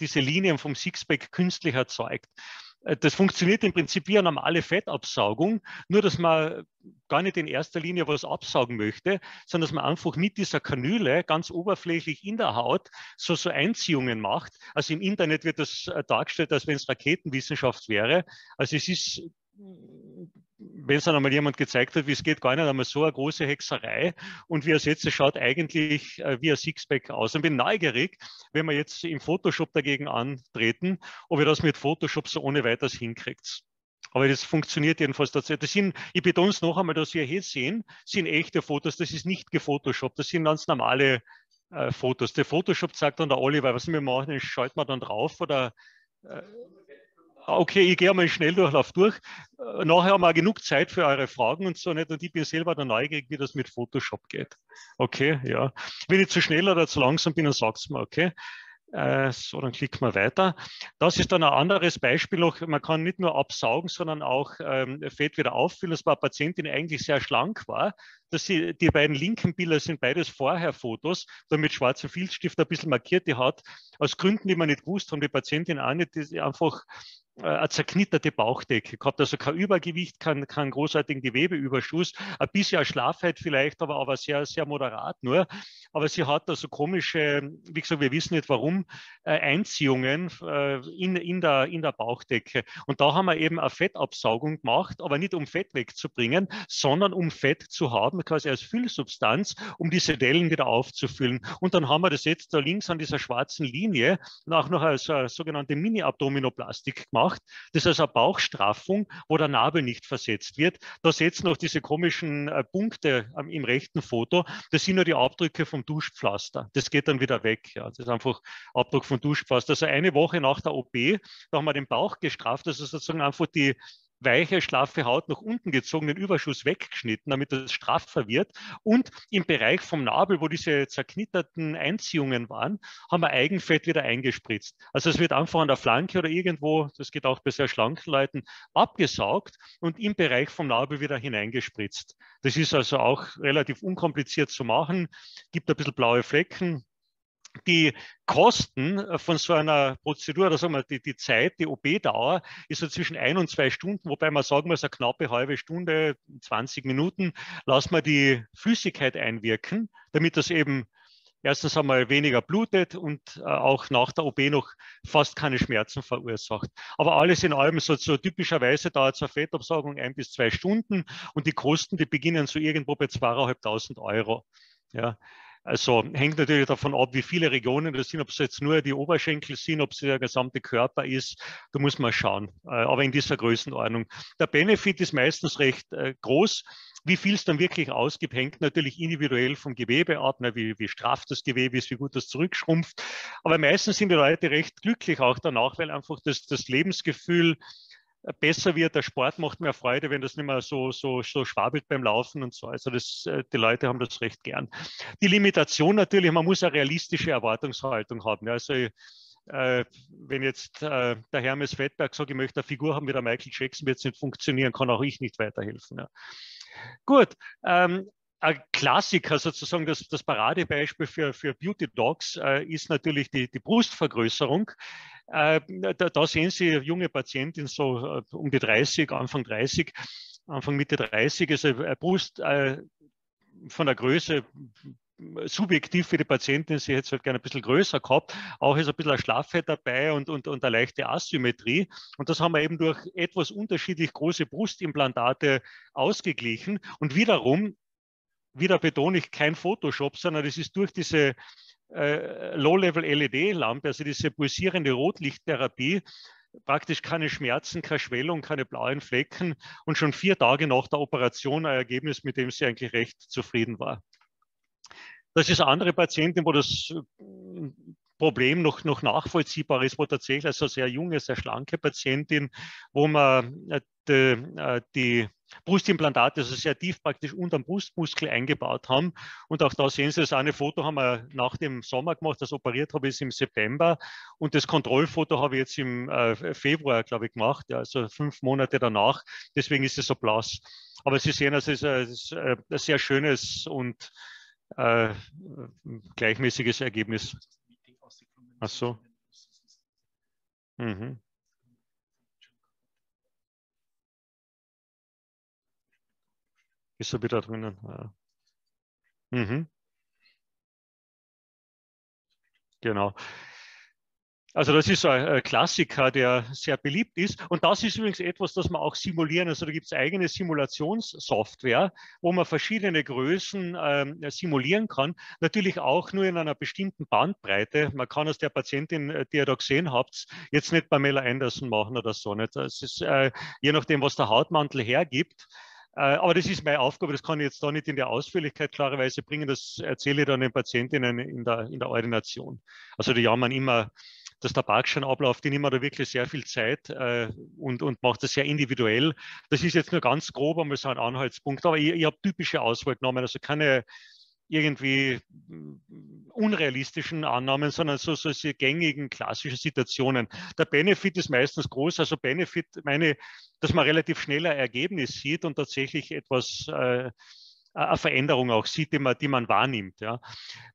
diese Linien vom Sixpack künstlich erzeugt. Äh, das funktioniert im Prinzip wie eine normale Fettabsaugung, nur dass man gar nicht in erster Linie was absaugen möchte, sondern dass man einfach mit dieser Kanüle ganz oberflächlich in der Haut so, so Einziehungen macht. Also im Internet wird das äh, dargestellt, als wenn es Raketenwissenschaft wäre. Also es ist wenn es dann einmal jemand gezeigt hat, wie es geht, gar nicht einmal so eine große Hexerei. Und wie es schaut eigentlich äh, wie ein Sixpack aus. Und bin neugierig, wenn wir jetzt im Photoshop dagegen antreten, ob ihr das mit Photoshop so ohne weiteres hinkriegt. Aber das funktioniert jedenfalls tatsächlich. Das sind, ich betone es noch einmal, dass wir hier sehen, sind echte Fotos. Das ist nicht gefotoshoppt. Das sind ganz normale äh, Fotos. Der Photoshop sagt dann der Oliver, was wir machen, schalten wir dann drauf oder äh, okay, ich gehe mal schnell Schnelldurchlauf durch. Äh, nachher haben wir genug Zeit für eure Fragen und so nicht. Und ich bin selber dann neugierig, wie das mit Photoshop geht. Okay, ja. Wenn ich zu schnell oder zu langsam bin, dann sagt es mir, okay. Äh, so, dann klicken wir weiter. Das ist dann ein anderes Beispiel noch. Man kann nicht nur absaugen, sondern auch ähm, Fett wieder auffüllen. Das war eine Patientin, die eigentlich sehr schlank war. Das sie, die beiden linken Bilder sind beides Vorher-Fotos, da mit schwarzem Filzstift ein bisschen markiert. Die hat aus Gründen, die man nicht gewusst haben, die Patientin auch nicht, die einfach eine zerknitterte Bauchdecke gehabt, also kein Übergewicht, kein, kein großartigen Gewebeüberschuss, ein bisschen Schlafheit vielleicht, aber, aber sehr, sehr moderat nur. Aber sie hat also komische, wie gesagt, wir wissen nicht warum, äh, Einziehungen äh, in, in, der, in der Bauchdecke. Und da haben wir eben eine Fettabsaugung gemacht, aber nicht um Fett wegzubringen, sondern um Fett zu haben, quasi als Füllsubstanz, um diese Dellen wieder aufzufüllen. Und dann haben wir das jetzt da links an dieser schwarzen Linie auch noch als äh, sogenannte Mini-Abdominoplastik gemacht gemacht. Das ist also eine Bauchstraffung, wo der Nabel nicht versetzt wird. Da setzen noch diese komischen äh, Punkte ähm, im rechten Foto. Das sind nur die Abdrücke vom Duschpflaster. Das geht dann wieder weg. Ja. Das ist einfach Abdruck vom Duschpflaster. Also eine Woche nach der OP, da haben wir den Bauch gestrafft. Also sozusagen einfach die, weiche, schlaffe Haut nach unten gezogen, den Überschuss weggeschnitten, damit das straffer wird. Und im Bereich vom Nabel, wo diese zerknitterten Einziehungen waren, haben wir Eigenfett wieder eingespritzt. Also es wird einfach an der Flanke oder irgendwo, das geht auch bei sehr schlanken Leuten, abgesaugt und im Bereich vom Nabel wieder hineingespritzt. Das ist also auch relativ unkompliziert zu machen, gibt ein bisschen blaue Flecken, die Kosten äh, von so einer Prozedur, oder sagen wir, die, die Zeit, die OP-Dauer ist so zwischen ein und zwei Stunden, wobei man sagen muss, eine knappe halbe Stunde, 20 Minuten, lassen wir die Flüssigkeit einwirken, damit das eben erstens einmal weniger blutet und äh, auch nach der OP noch fast keine Schmerzen verursacht. Aber alles in allem, so, so typischerweise dauert so eine Fettabsaugung ein bis zwei Stunden und die Kosten, die beginnen so irgendwo bei zweieinhalbtausend Euro. Ja, also hängt natürlich davon ab, wie viele Regionen das sind, ob es jetzt nur die Oberschenkel sind, ob es der gesamte Körper ist. Da muss man schauen. Äh, aber in dieser Größenordnung. Der Benefit ist meistens recht äh, groß. Wie viel es dann wirklich ausgibt, hängt natürlich individuell vom Gewebe ab, wie, wie straff das Gewebe ist, wie gut das zurückschrumpft. Aber meistens sind die Leute recht glücklich auch danach, weil einfach das, das Lebensgefühl besser wird. Der Sport macht mir Freude, wenn das nicht mehr so, so, so schwabelt beim Laufen und so. Also das, äh, die Leute haben das recht gern. Die Limitation natürlich, man muss eine realistische Erwartungshaltung haben. Also äh, wenn jetzt äh, der Hermes Fettberg sagt, ich möchte eine Figur haben wie der Michael Jackson, wird es nicht funktionieren, kann auch ich nicht weiterhelfen. Ja. Gut, ähm, ein Klassiker sozusagen, das, das Paradebeispiel für, für Beauty Dogs äh, ist natürlich die, die Brustvergrößerung. Äh, da, da, sehen Sie junge Patientin so äh, um die 30, Anfang 30, Anfang Mitte 30, also Brust äh, von der Größe subjektiv für die Patientin, sie hätte es halt gerne ein bisschen größer gehabt. Auch ist ein bisschen ein Schlaffheit dabei und, und, und eine leichte Asymmetrie. Und das haben wir eben durch etwas unterschiedlich große Brustimplantate ausgeglichen. Und wiederum wieder betone ich kein Photoshop, sondern es ist durch diese äh, Low-Level-LED-Lampe, also diese pulsierende Rotlichttherapie, praktisch keine Schmerzen, keine Schwellung, keine blauen Flecken und schon vier Tage nach der Operation ein Ergebnis, mit dem sie eigentlich recht zufrieden war. Das ist eine andere Patientin, wo das Problem noch, noch nachvollziehbar ist, wo tatsächlich also sehr junge, sehr schlanke Patientin, wo man äh, die, die Brustimplantate, also sehr tief praktisch unter dem Brustmuskel eingebaut haben. Und auch da sehen Sie das eine Foto haben wir nach dem Sommer gemacht, das operiert habe ich im September und das Kontrollfoto habe ich jetzt im äh, Februar, glaube ich, gemacht, also fünf Monate danach. Deswegen ist es so blass. Aber Sie sehen, also es ist ein, ein sehr schönes und äh, gleichmäßiges Ergebnis. Ach so. Mhm. Ist er wieder drinnen? Ja. Mhm. Genau. Also das ist ein Klassiker, der sehr beliebt ist. Und das ist übrigens etwas, das man auch simulieren. Also da gibt es eigene Simulationssoftware, wo man verschiedene Größen ähm, simulieren kann. Natürlich auch nur in einer bestimmten Bandbreite. Man kann aus der Patientin, äh, die ihr da gesehen habt, jetzt nicht bei Mela Anderson machen oder so. Nicht. Das ist äh, je nachdem, was der Hautmantel hergibt. Äh, aber das ist meine Aufgabe, das kann ich jetzt da nicht in der Ausführlichkeit klarerweise bringen, das erzähle ich dann den Patientinnen in der, in der Ordination. Also die jammern immer, dass der Parkscheinablauf, die nehmen da wirklich sehr viel Zeit äh, und, und macht das sehr individuell. Das ist jetzt nur ganz grob einmal so ein Anhaltspunkt, aber ich, ich habe typische Auswahl genommen, also keine irgendwie mm, unrealistischen Annahmen, sondern so solche gängigen klassischen Situationen. Der Benefit ist meistens groß, also Benefit meine, dass man relativ schneller Ergebnis sieht und tatsächlich etwas äh, eine Veränderung auch sieht, die man, die man wahrnimmt. Ja.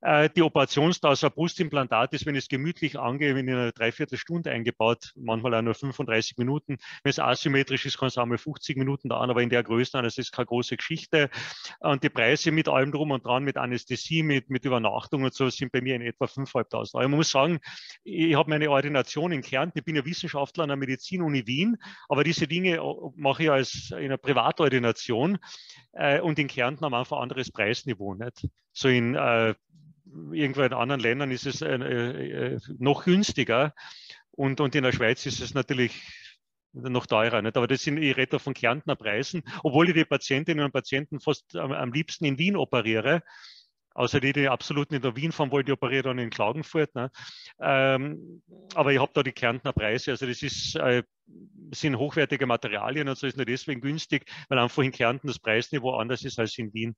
Äh, die Operationsdauer Brustimplantat ist, wenn ich es gemütlich angehe, in einer Dreiviertelstunde eingebaut, manchmal auch nur 35 Minuten. Wenn es asymmetrisch ist, kann es auch mal 50 Minuten dauern, aber in der Größe, das ist keine große Geschichte. Und die Preise mit allem drum und dran, mit Anästhesie, mit, mit Übernachtung und so, sind bei mir in etwa 5.500 Euro. Man muss sagen, ich habe meine Ordination in Kärnten, ich bin ja Wissenschaftler an der Medizinuni Wien, aber diese Dinge äh, mache ich als in einer Privatordination. Äh, und in Kärnten am Anfang anderes Preisniveau. Nicht? So in äh, irgendwo in anderen Ländern ist es äh, äh, noch günstiger und, und in der Schweiz ist es natürlich noch teurer. Nicht? Aber das sind, ich rede von Kärntner Preisen, obwohl ich die Patientinnen und Patienten fast am, am liebsten in Wien operiere außer die, die absolut nicht nach Wien fahren wollen, die operieren in Klagenfurt. Ne? Ähm, aber ich habe da die Kärntner Preise, also das ist, äh, sind hochwertige Materialien und so ist nur deswegen günstig, weil einfach in Kärnten das Preisniveau anders ist als in Wien.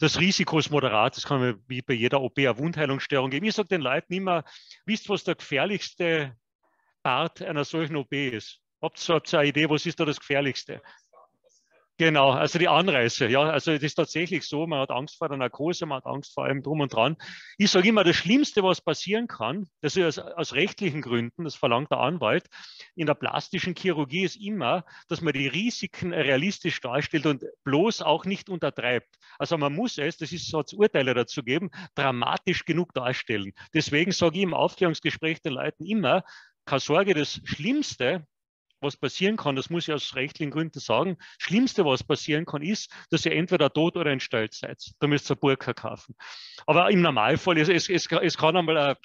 Das Risiko ist moderat, das kann man wie bei jeder OP eine Wundheilungsstörung geben. Ich sage den Leuten immer, wisst was der gefährlichste Part einer solchen OP ist? Habt ihr eine Idee, was ist da das Gefährlichste? Genau, also die Anreise, ja, also das ist tatsächlich so, man hat Angst vor der Narkose, man hat Angst vor allem drum und dran. Ich sage immer, das Schlimmste, was passieren kann, das ist aus, aus, rechtlichen Gründen, das verlangt der Anwalt, in der plastischen Chirurgie ist immer, dass man die Risiken realistisch darstellt und bloß auch nicht untertreibt. Also man muss es, das ist so Urteile dazu geben, dramatisch genug darstellen. Deswegen sage ich im Aufklärungsgespräch den Leuten immer, keine Sorge, das Schlimmste, was passieren kann, das muss ich aus rechtlichen Gründen sagen, Schlimmste, was passieren kann, ist, dass ihr entweder tot oder entstellt seid. Da müsst ihr Burka kaufen. Aber im Normalfall, es, es, es, es kann einmal ein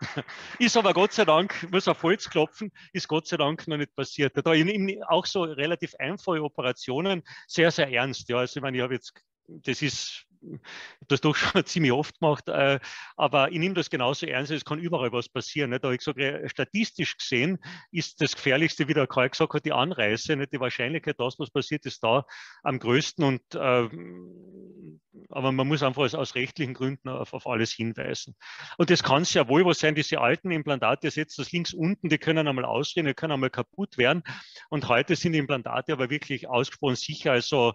ist aber Gott sei Dank, muss auf Holz klopfen, ist Gott sei Dank noch nicht passiert. Da in, in, auch so relativ einfache Operationen sehr, sehr ernst. Ja, also ich meine, ich habe jetzt, das ist das doch schon ziemlich oft gemacht, äh, aber ich nehme das genauso ernst, es kann überall was passieren. Da ich sage, statistisch gesehen ist das Gefährlichste, wie der Karl gesagt hat, die Anreise. Die Wahrscheinlichkeit, dass was passiert, ist da am größten. Und, äh, aber man muss einfach aus, rechtlichen Gründen auf, auf, alles hinweisen. Und das kann sehr wohl was sein, diese alten Implantate, jetzt das links unten, die können einmal ausgehen, die können einmal kaputt werden. Und heute sind die Implantate aber wirklich ausgesprochen sicher. Also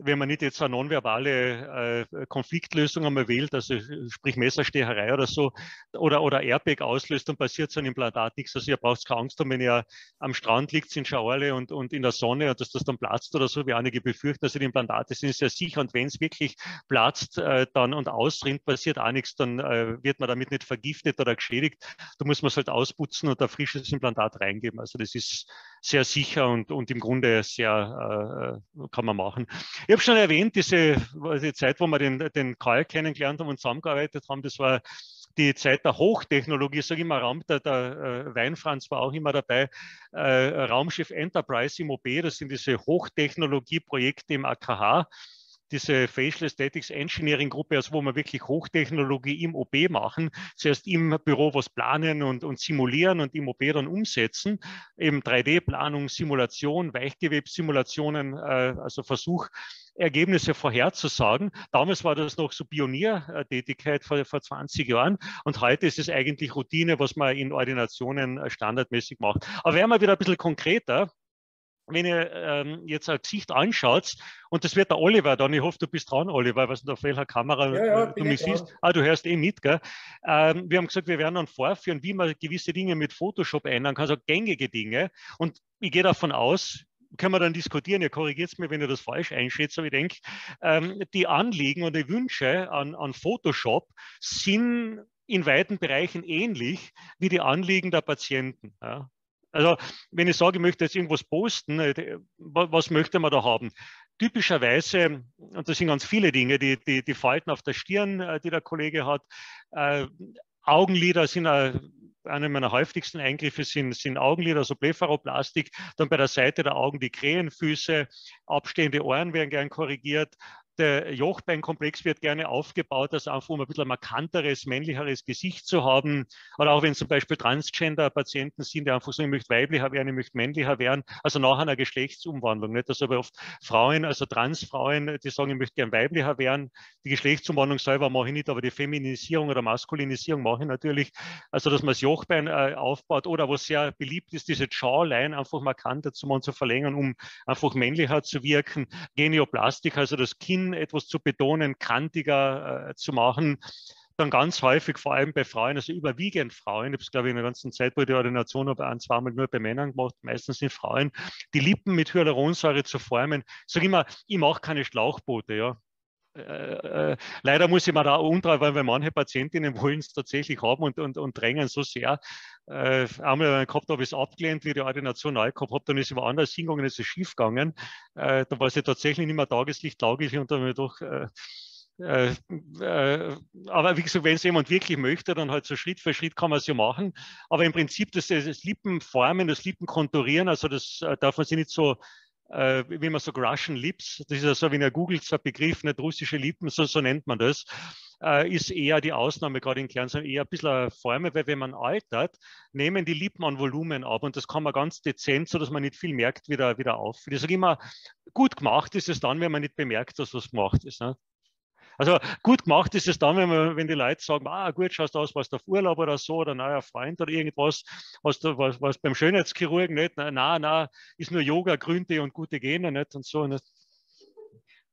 wenn man nicht jetzt eine nonverbale äh, Konfliktlösung einmal wählt, also sprich Messerstecherei oder so, oder, oder Airbag auslöst, dann passiert so ein Implantat nichts. Also ihr braucht keine Angst haben, wenn ihr am Strand liegt in Schauerle und, und in der Sonne und dass das dann platzt oder so, wie einige befürchten. Also die Implantate sind sehr sicher und wenn es wirklich platzt äh, dann und ausrinnt, passiert auch nichts, dann äh, wird man damit nicht vergiftet oder geschädigt. Da muss man es halt ausputzen und ein frisches Implantat reingeben. Also das ist sehr sicher und, und im Grunde sehr äh, kann man machen. Ich habe schon erwähnt, diese die Zeit, wo wir den, den Karl kennengelernt haben und zusammengearbeitet haben, das war die Zeit der Hochtechnologie, sage ich immer, Raum, der, der äh, Weinfranz war auch immer dabei, äh, Raumschiff Enterprise im OB, das sind diese Hochtechnologie-Projekte im AKH diese Facial Aesthetics Engineering Gruppe, also wo wir wirklich Hochtechnologie im OB machen, zuerst im Büro was planen und, und simulieren und im OB dann umsetzen, eben 3D-Planung, Simulation, Weichgewebssimulationen, äh, also Versuch, Ergebnisse vorherzusagen. Damals war das noch so Pioniertätigkeit vor, vor 20 Jahren und heute ist es eigentlich Routine, was man in Ordinationen standardmäßig macht. Aber werden wir wieder ein bisschen konkreter wenn ihr ähm, jetzt ein Gesicht anschaut, und das wird der Oliver dann, ich hoffe, du bist dran, Oliver, was auf welcher Kamera ja, ja, äh, du mich siehst. Ah, du hörst eh mit, gell? Ähm, wir haben gesagt, wir werden dann vorführen, wie man gewisse Dinge mit Photoshop ändern kann, also gängige Dinge. Und ich gehe davon aus, können wir dann diskutieren, ihr korrigiert es mir, wenn ihr das falsch einschätzt, aber ich denke, ähm, die Anliegen und die Wünsche an, an Photoshop sind in weiten Bereichen ähnlich wie die Anliegen der Patienten. Ja. Also wenn ich sage, ich möchte jetzt irgendwas posten, äh, was möchte man da haben? Typischerweise, und das sind ganz viele Dinge, die, die, die Falten auf der Stirn, äh, die der Kollege hat, äh, Augenlider sind eine meiner häufigsten Eingriffe sind, sind Augenlider, also Blepharoplastik. Dann bei der Seite der Augen die Krähenfüße, abstehende Ohren werden gern korrigiert. Der Jochbeinkomplex wird gerne aufgebaut, also einfach um ein bisschen markanteres, männlicheres Gesicht zu haben. Oder auch wenn zum Beispiel Transgender-Patienten sind, die einfach sagen, ich möchte weiblicher werden, ich möchte männlicher werden, also nach einer Geschlechtsumwandlung. Nicht? Also aber oft Frauen, also Transfrauen, die sagen, ich möchte gern weiblicher werden. Die Geschlechtsumwandlung selber mache ich nicht, aber die Feminisierung oder Maskulinisierung mache ich natürlich. Also dass man das Jochbein äh, aufbaut oder was sehr beliebt ist, diese Jawline einfach markanter zu machen, zu verlängern, um einfach männlicher zu wirken. Genioplastik, also das Kinn etwas zu betonen, kantiger äh, zu machen dann ganz häufig, vor allem bei Frauen, also überwiegend Frauen, ich habe es, glaube ich, in der ganzen Zeit, ich die Ordination habe, ein, zweimal nur bei Männern gemacht, meistens sind Frauen, die Lippen mit Hyaluronsäure zu formen. Ich immer, ich mache keine Schlauchboote, ja. Äh, äh, leider muss ich mir da umdrehen, weil manche Patientinnen wollen es tatsächlich haben und, und, und drängen so sehr. Äh, einmal gehabt habe ich es abgelehnt, wie die Ordination neu gehabt habe, dann ist es woanders hingegangen, ist es schief gegangen. Äh, da war sie tatsächlich nicht mehr Tageslicht tauglich und dann habe ich doch äh, äh, äh, aber wie gesagt, wenn es jemand wirklich möchte, dann halt so Schritt für Schritt kann man es ja machen. Aber im Prinzip das, das Lippenformen, das Lippenkonturieren, also das äh, darf man sich nicht so wie man so Russian Lips, das ist ja so, wenn ihr googelt, so ein Begriff, nicht russische Lippen, so, so nennt man das, äh, ist eher die Ausnahme, gerade in Kern, eher ein bisschen eine Form, weil wenn man altert, nehmen die Lippen an Volumen ab und das kann man ganz dezent, so dass man nicht viel merkt, wieder, wieder auf. Ich sage immer, gut gemacht ist es dann, wenn man nicht bemerkt, dass was gemacht ist. Ne? Also gut gemacht ist es dann, wenn, man, wenn die Leute sagen, ah, gut, schaust aus, was du auf Urlaub oder so, oder neuer Freund oder irgendwas, hast du was, was beim Schönheitschirurgen nicht, nein, nein, ist nur Yoga, Grünte und gute Gene nicht und so. Nicht?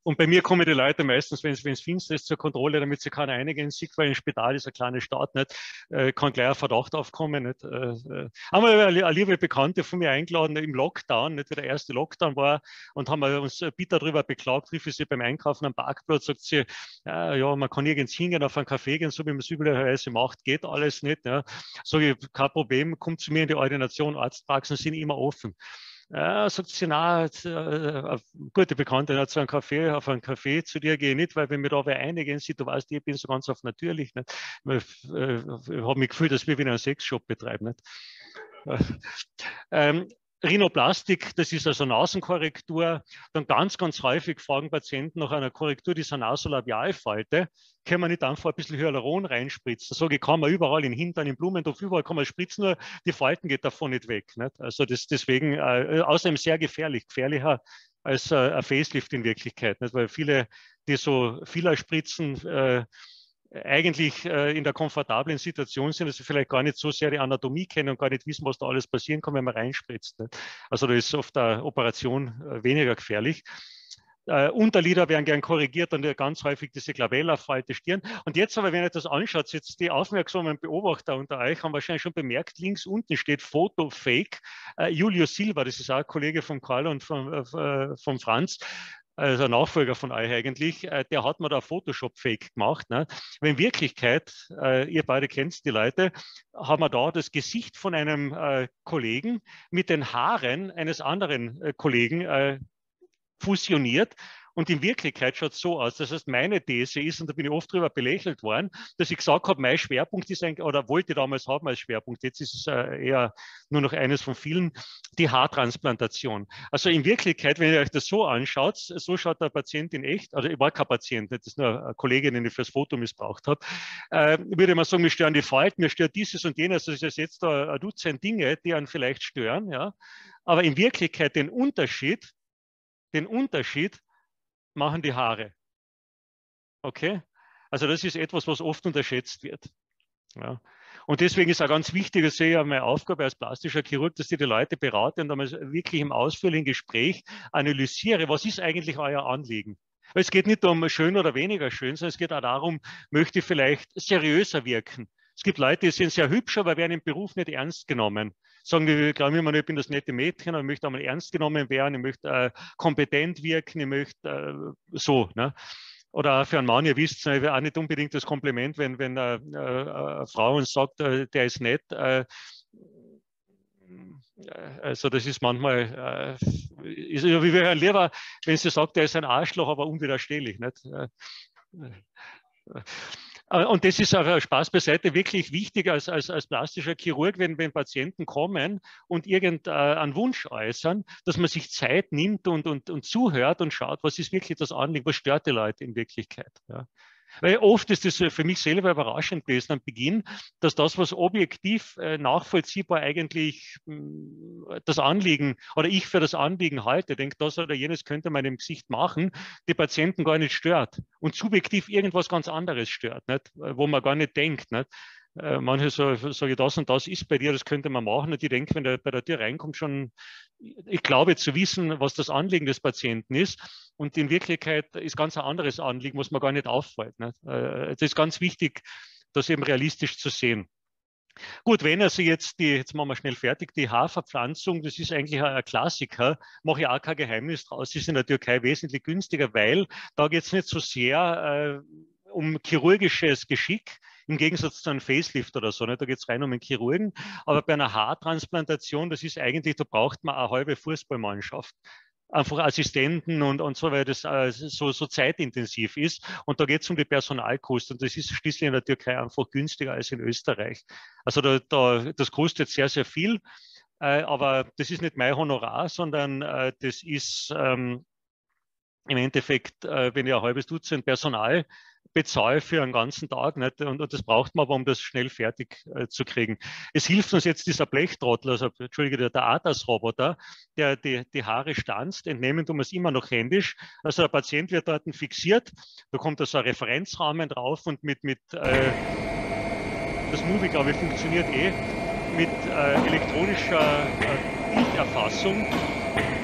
Und bei mir kommen die Leute meistens, wenn es finster ist, zur Kontrolle, damit sie keine einigen sieht, weil ein Spital ist eine kleine Stadt, nicht, äh, kann gleich ein Verdacht aufkommen. Nicht. Äh, äh. Haben wir eine, eine liebe Bekannte von mir eingeladen im Lockdown, nicht wie der erste Lockdown war, und haben wir uns bitter darüber beklagt, rief sie beim Einkaufen am Parkplatz, sagt sie, ja, ja, man kann nirgends hingehen, auf einen Kaffee gehen, so wie man es üblicherweise macht, geht alles nicht. Ja. Sag ich, kein Problem, kommt zu mir in die Ordination, Arztpraxen sind immer offen. Ja, sagt sie, na, äh, gute Bekannte hat so einen Kaffee, auf einen Kaffee zu dir gehe ich nicht, weil wenn wir da wer einigen sieht, du weißt, ich bin so ganz auf natürlich. Nicht? Ich äh, habe mich gefühlt, dass wir wieder einen Sexshop betreiben. Nicht? ähm, Rhinoplastik, das ist also Nasenkorrektur. Dann ganz, ganz häufig fragen Patienten nach einer Korrektur dieser Nasolabialfalte. Kann man nicht einfach ein bisschen Hyaluron reinspritzen? Ich, kann man überall in Hintern, in Blumentopf, überall kann man spritzen, nur die Falten geht davon nicht weg. Nicht? Also das deswegen äh, außerdem sehr gefährlich, gefährlicher als äh, ein Facelift in Wirklichkeit. Nicht? Weil viele, die so Filler spritzen, äh, eigentlich äh, in der komfortablen Situation sind, dass sie vielleicht gar nicht so sehr die Anatomie kennen und gar nicht wissen, was da alles passieren kann, wenn man reinspritzt. Also da ist oft eine Operation äh, weniger gefährlich. Äh, Unterlider werden gern korrigiert und ganz häufig diese Glabella-Falte Stirn. Und jetzt aber, wenn ihr das anschaut, jetzt die aufmerksamen Beobachter unter euch haben wahrscheinlich schon bemerkt, links unten steht Foto Fake. Äh, Julius Silva, das ist auch ein Kollege von Karl und von, äh, von Franz, also Nachfolger von euch eigentlich, äh, der hat mir da Photoshop-Fake gemacht. Ne? Aber in Wirklichkeit, äh, ihr beide kennt die Leute, haben wir da das Gesicht von einem äh, Kollegen mit den Haaren eines anderen Kollegen fusioniert und in Wirklichkeit schaut es so aus. Das heißt, meine These ist, und da bin ich oft darüber belächelt worden, dass ich gesagt habe, mein Schwerpunkt ist eigentlich, oder wollte damals haben als Schwerpunkt, jetzt ist es äh, eher nur noch eines von vielen, die Haartransplantation. Also in Wirklichkeit, wenn ihr euch das so anschaut, so schaut der Patient in echt, also ich war kein Patient, das ist nur eine Kollegin, die ich fürs Foto missbraucht habe, äh, würde man sagen, mir stören die Falten, mir stört dieses und jenes, also ist jetzt ein Dutzend Dinge, die einen vielleicht stören, ja. Aber in Wirklichkeit den Unterschied, den Unterschied machen die Haare. Okay? Also das ist etwas, was oft unterschätzt wird. Ja. Und deswegen ist auch ganz wichtig, das sehe ich ja meine Aufgabe als plastischer Chirurg, dass ich die Leute berate und einmal wirklich im ausführlichen Gespräch analysiere, was ist eigentlich euer Anliegen? Weil es geht nicht um schön oder weniger schön, sondern es geht auch darum, möchte ich vielleicht seriöser wirken. Es gibt Leute, die sind sehr hübsch, aber werden im Beruf nicht ernst genommen sagen, ich glaube immer, ich bin das nette Mädchen, aber ich möchte einmal ernst genommen werden, ich möchte äh, kompetent wirken, ich möchte äh, so. Ne? Oder für einen Mann, ihr wisst, es auch nicht unbedingt das Kompliment, wenn, wenn äh, äh eine Frau uns sagt, äh, der ist nett. Äh, also das ist manchmal, äh, ist, wie wir hören lieber, wenn sie sagt, der ist ein Arschloch, aber unwiderstehlich. Nicht? Äh, und das ist auch Spaß beiseite wirklich wichtig als, als, als plastischer Chirurg, wenn, wenn Patienten kommen und irgendeinen äh, Wunsch äußern, dass man sich Zeit nimmt und, und, und zuhört und schaut, was ist wirklich das Anliegen, was stört die Leute in Wirklichkeit. Ja. Weil oft ist es für mich selber überraschend gewesen am Beginn, dass das, was objektiv äh, nachvollziehbar eigentlich mh, hm, das Anliegen oder ich für das Anliegen halte, denke, das oder jenes könnte man im Gesicht machen, die Patienten gar nicht stört und subjektiv irgendwas ganz anderes stört, nicht? wo man gar nicht denkt. Nicht? Äh, manche sagen, sage, das und das ist bei dir, das könnte man machen. Und ich denke, wenn der bei der Tür reinkommt, schon, ich glaube zu wissen, was das Anliegen des Patienten ist. Und in Wirklichkeit ist ganz ein anderes Anliegen, was man gar nicht auffällt. Nicht? Äh, ist ganz wichtig, das eben realistisch zu sehen. Gut, wenn also jetzt die, jetzt machen wir schnell fertig, die Haarverpflanzung, das ist eigentlich ein Klassiker, mache ich auch kein Geheimnis draus, ist in der Türkei wesentlich günstiger, weil da geht es nicht so sehr äh, um chirurgisches Geschick, im Gegensatz zu einem Facelift oder so. Nicht? Da geht es rein um den Chirurgen. Aber bei einer Haartransplantation, das ist eigentlich, da braucht man eine halbe Fußballmannschaft einfach Assistenten und, und so, weil das äh, so, so zeitintensiv ist. Und da geht es um die Personalkosten. Das ist schließlich in der Türkei einfach günstiger als in Österreich. Also da, da, das kostet sehr, sehr viel. Äh, aber das ist nicht mein Honorar, sondern äh, das ist ähm, im Endeffekt, wenn ich ein halbes Dutzend Personal bezahle für einen ganzen Tag. Nicht? Und, und das braucht man aber, um das schnell fertig äh, zu kriegen. Es hilft uns jetzt dieser Blechtrottel, also Entschuldige, der ATAS-Roboter, der die, die Haare stanzt. Entnehmen tun wir es immer noch händisch. Also der Patient wird dort fixiert, da kommt da so ein Referenzrahmen drauf und mit, mit äh, das Movie, glaube ich, funktioniert eh, mit äh, elektronischer äh, Bilderfassung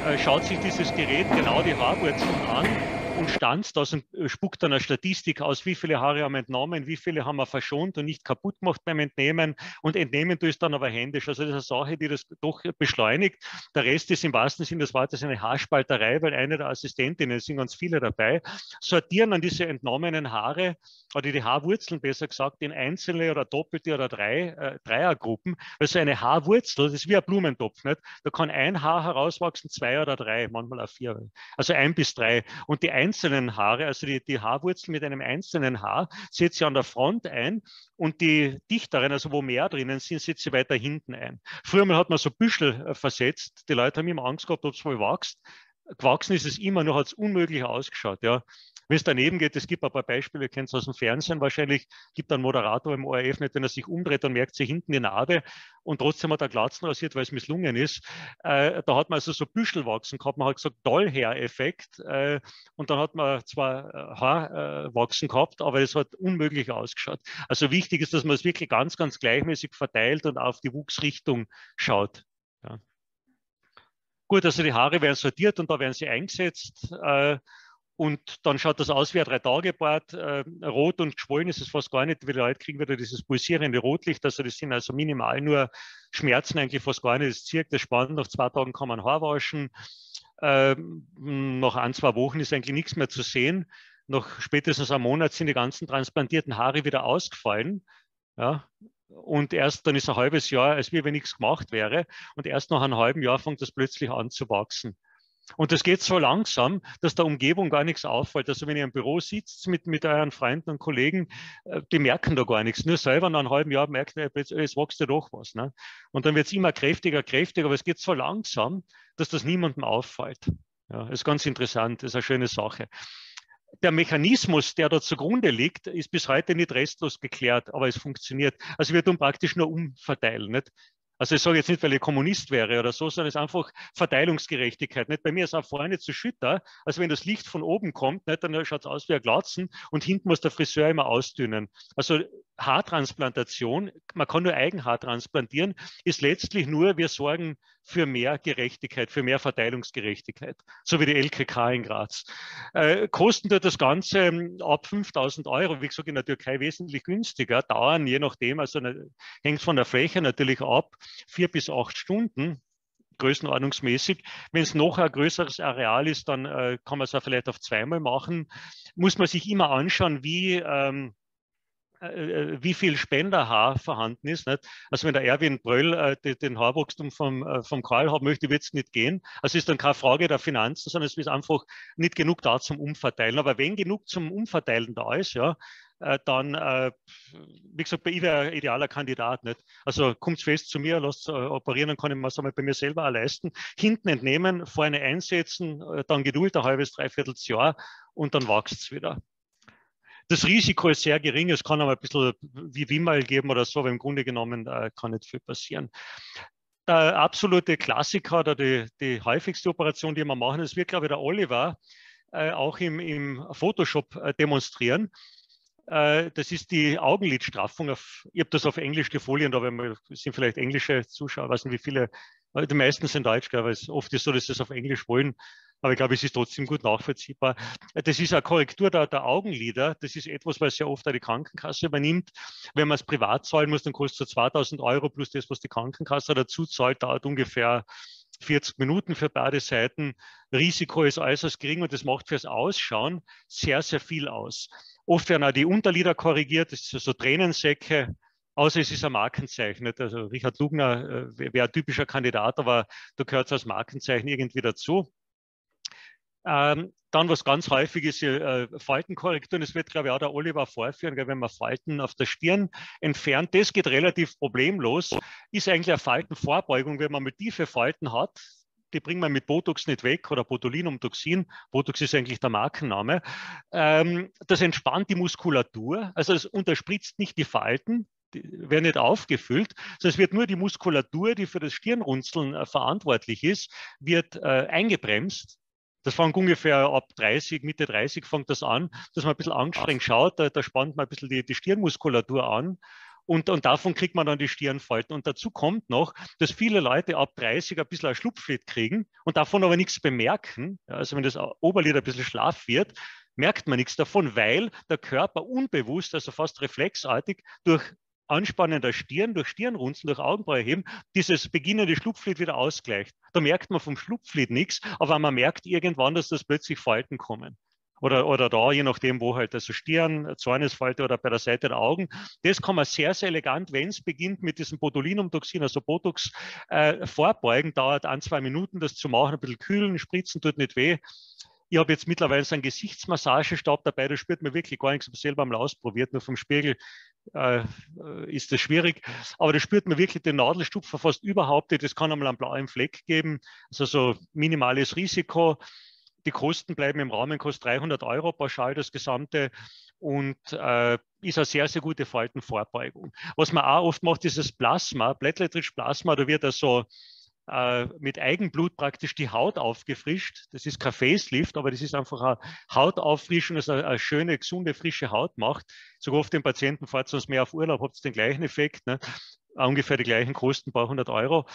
äh, schaut sich dieses Gerät genau die Haarwurzeln an und stanzt das und äh, spuckt dann eine Statistik aus, wie viele Haare haben wir entnommen, wie viele haben wir verschont und nicht kaputt gemacht beim Entnehmen und entnehmen du es dann aber händisch. Also das ist eine Sache, die das doch beschleunigt. Der Rest ist im wahrsten Sinne des Wortes eine Haarspalterei, weil eine der Assistentinnen, es sind ganz viele dabei, sortieren dann diese entnommenen Haare oder die Haarwurzeln besser gesagt in einzelne oder doppelte oder drei äh, Dreiergruppen. Also eine Haarwurzel, das ist wie ein Blumentopf. Nicht? Da kann ein Haar herauswachsen, zwei oder drei, manchmal auch vier. Also ein bis drei. Und die einzelnen Haare, also die, die Haarwurzel mit einem einzelnen Haar, setzt sie an der Front ein und die dichteren, also wo mehr drinnen sind, setzt sie weiter hinten ein. Früher mal hat man so Büschel äh, versetzt. Die Leute haben immer Angst gehabt, ob es wohl wächst. Gewachsen ist es immer, nur hat es unmöglich ausgeschaut. Ja. Wenn es daneben geht, es gibt ein paar Beispiele, ihr kennt es aus dem Fernsehen wahrscheinlich, gibt einen Moderator im ORF nicht, wenn er sich umdreht, dann merkt sie hinten die Narbe und trotzdem hat er Glatzen rasiert, weil es misslungen ist. Äh, da hat man also so Büschel wachsen gehabt, man hat gesagt Dollhair-Effekt äh, und dann hat man zwar Haarwachsen äh, gehabt, aber es hat unmöglich ausgeschaut. Also wichtig ist, dass man es wirklich ganz, ganz gleichmäßig verteilt und auf die Wuchsrichtung schaut. Ja. Gut, also die Haare werden sortiert und da werden sie eingesetzt. Äh, und dann schaut das aus wie ein Drei-Tage-Bad. Äh, rot und geschwollen ist es fast gar nicht, die Leute kriegen wieder dieses pulsierende Rotlicht. Also das sind also minimal nur Schmerzen, eigentlich fast gar nicht. Das zirkt, das spannend. Nach zwei Tagen kann man Haar waschen. Ähm, nach ein, zwei Wochen ist eigentlich nichts mehr zu sehen. Nach spätestens einem Monat sind die ganzen transplantierten Haare wieder ausgefallen. Ja, und erst dann ist ein halbes Jahr, als wie wenn nichts gemacht wäre. Und erst nach einem halben Jahr fängt das plötzlich an zu wachsen. Und das geht so langsam, dass der Umgebung gar nichts auffällt. Also wenn ihr im Büro sitzt mit, mit euren Freunden und Kollegen, äh, die merken da gar nichts. Nur selber nach einem halben Jahr merkt ihr, es wächst ja doch was. Ne? Und dann wird es immer kräftiger, kräftiger, aber es geht so langsam, dass das niemandem auffällt. Ja, ist ganz interessant, ist eine schöne Sache. Der Mechanismus, der da zugrunde liegt, ist bis heute nicht restlos geklärt, aber es funktioniert. Also wir tun praktisch nur umverteilen. Nicht? Also ich sage jetzt nicht, weil ich Kommunist wäre oder so, sondern es ist einfach Verteilungsgerechtigkeit. Nicht? Bei mir ist auch vorne zu schütter, also wenn das Licht von oben kommt, nicht, dann schaut es aus wie ein Glatzen und hinten muss der Friseur immer ausdünnen. Also Haartransplantation, man kann nur Eigenhaar transplantieren, ist letztlich nur, wir sorgen für mehr Gerechtigkeit, für mehr Verteilungsgerechtigkeit, so wie die LKK in Graz. Äh, kosten dort das Ganze ähm, ab 5000 Euro, wie gesagt, in der Türkei wesentlich günstiger, dauern je nachdem, also eine, hängt von der Fläche natürlich ab, vier bis acht Stunden. Größenordnungsmäßig. Wenn es noch ein größeres Areal ist, dann äh, kann man es auch vielleicht auf zweimal machen. Muss man sich immer anschauen, wie ähm, äh, äh, wie viel Spenderhaar vorhanden ist. Nicht? Also wenn der Erwin Bröll äh, den Haarwachstum vom, äh, vom Karl haben möchte, wird es nicht gehen. Also ist dann keine Frage der Finanzen, sondern es ist einfach nicht genug da zum Umverteilen. Aber wenn genug zum Umverteilen da ist, ja, äh, dann, äh, wie gesagt, ich wäre idealer Kandidat. Nicht? Also kommt fest zu mir, lasst äh, operieren, dann kann ich mir das einmal bei mir selber auch leisten. Hinten entnehmen, vorne einsetzen, äh, dann Geduld, ein halbes, dreiviertel Jahr und dann wächst es wieder. Das Risiko ist sehr gering, es kann aber ein bisschen wie Wimmerl geben oder so, aber im Grunde genommen äh, kann nicht viel passieren. Der absolute Klassiker oder die, die häufigste Operation, die wir machen, das wird, glaube ich, der Oliver äh, auch im, im Photoshop äh, demonstrieren. Äh, das ist die Augenlidstraffung. Auf, ich habe das auf Englisch die Folien, da sind vielleicht englische Zuschauer, weiß nicht wie viele, die meisten sind Deutsch, glaube ich. Oft ist so, dass sie es auf Englisch wollen, aber ich glaube, es ist trotzdem gut nachvollziehbar. Das ist eine Korrektur der, der Augenlider. Das ist etwas, was sehr oft die Krankenkasse übernimmt. Wenn man es privat zahlen muss, dann kostet es 2000 Euro plus das, was die Krankenkasse dazu zahlt, dauert ungefähr 40 Minuten für beide Seiten. Risiko ist äußerst gering und das macht fürs Ausschauen sehr, sehr viel aus. Oft werden auch die Unterlider korrigiert, das ist so Tränensäcke, außer es ist ein Markenzeichen. Also Richard Lugner äh, wäre ein typischer Kandidat, aber da gehört als Markenzeichen irgendwie dazu. Ähm, dann, was ganz häufig ist, äh, Faltenkorrektur. Das wird, glaube ich, auch der Oliver vorführen, wenn man Falten auf der Stirn entfernt. Das geht relativ problemlos. Ist eigentlich eine Faltenvorbeugung, wenn man mal tiefe Falten hat. Die bringt man mit Botox nicht weg oder Botulinumtoxin. Botox ist eigentlich der Markenname. Ähm, das entspannt die Muskulatur. Also es unterspritzt nicht die Falten, die werden nicht aufgefüllt, sondern es wird nur die Muskulatur, die für das Stirnrunzeln äh, verantwortlich ist, wird äh, eingebremst das fängt ungefähr ab 30, Mitte 30 fängt das an, dass man ein bisschen angestrengt schaut, da, da spannt man ein bisschen die, die Stirnmuskulatur an und, und, davon kriegt man dann die Stirnfalten. Und dazu kommt noch, dass viele Leute ab 30 ein bisschen ein Schlupflied kriegen und davon aber nichts bemerken. Also wenn das Oberlid ein bisschen schlaff wird, merkt man nichts davon, weil der Körper unbewusst, also fast reflexartig, durch Anspannen der Stirn, durch Stirnrunzeln, durch Augenbraue heben, dieses beginnende Schlupflied wieder ausgleicht. Da merkt man vom Schlupflied nichts, aber man merkt irgendwann, dass das plötzlich Falten kommen. Oder, oder da, je nachdem, wo halt also Stirn, Zornesfalte oder bei der Seite der Augen. Das kann man sehr, sehr elegant, wenn es beginnt mit diesem Botulinumtoxin, also Botox, äh, vorbeugen. Dauert ein, zwei Minuten, das zu machen, ein bisschen kühlen, spritzen, tut nicht weh. Ich habe jetzt mittlerweile so einen Gesichtsmassagestab dabei, da spürt man wirklich gar nichts. Ich habe selber mal ausprobiert, nur vom Spiegel äh, ist das schwierig. Aber da spürt man wirklich den Nadelstupfer fast überhaupt nicht. Das kann einmal einen blauen Fleck geben. Also so minimales Risiko. Die Kosten bleiben im Rahmen, kostet 300 Euro pauschal das Gesamte und äh, ist eine sehr, sehr gute Faltenvorbeugung. Was man auch oft macht, ist das Plasma, Platelet-Rich Plasma, da wird also äh, mit Eigenblut praktisch die Haut aufgefrischt. Das ist kein Facelift, aber das ist einfach eine Hautauffrischung, das eine, eine schöne, gesunde, frische Haut macht. Sogar oft den Patienten, fahrt sonst mehr auf Urlaub, habt ihr den gleichen Effekt. Ne? Ungefähr die gleichen Kosten, paar hundert Euro.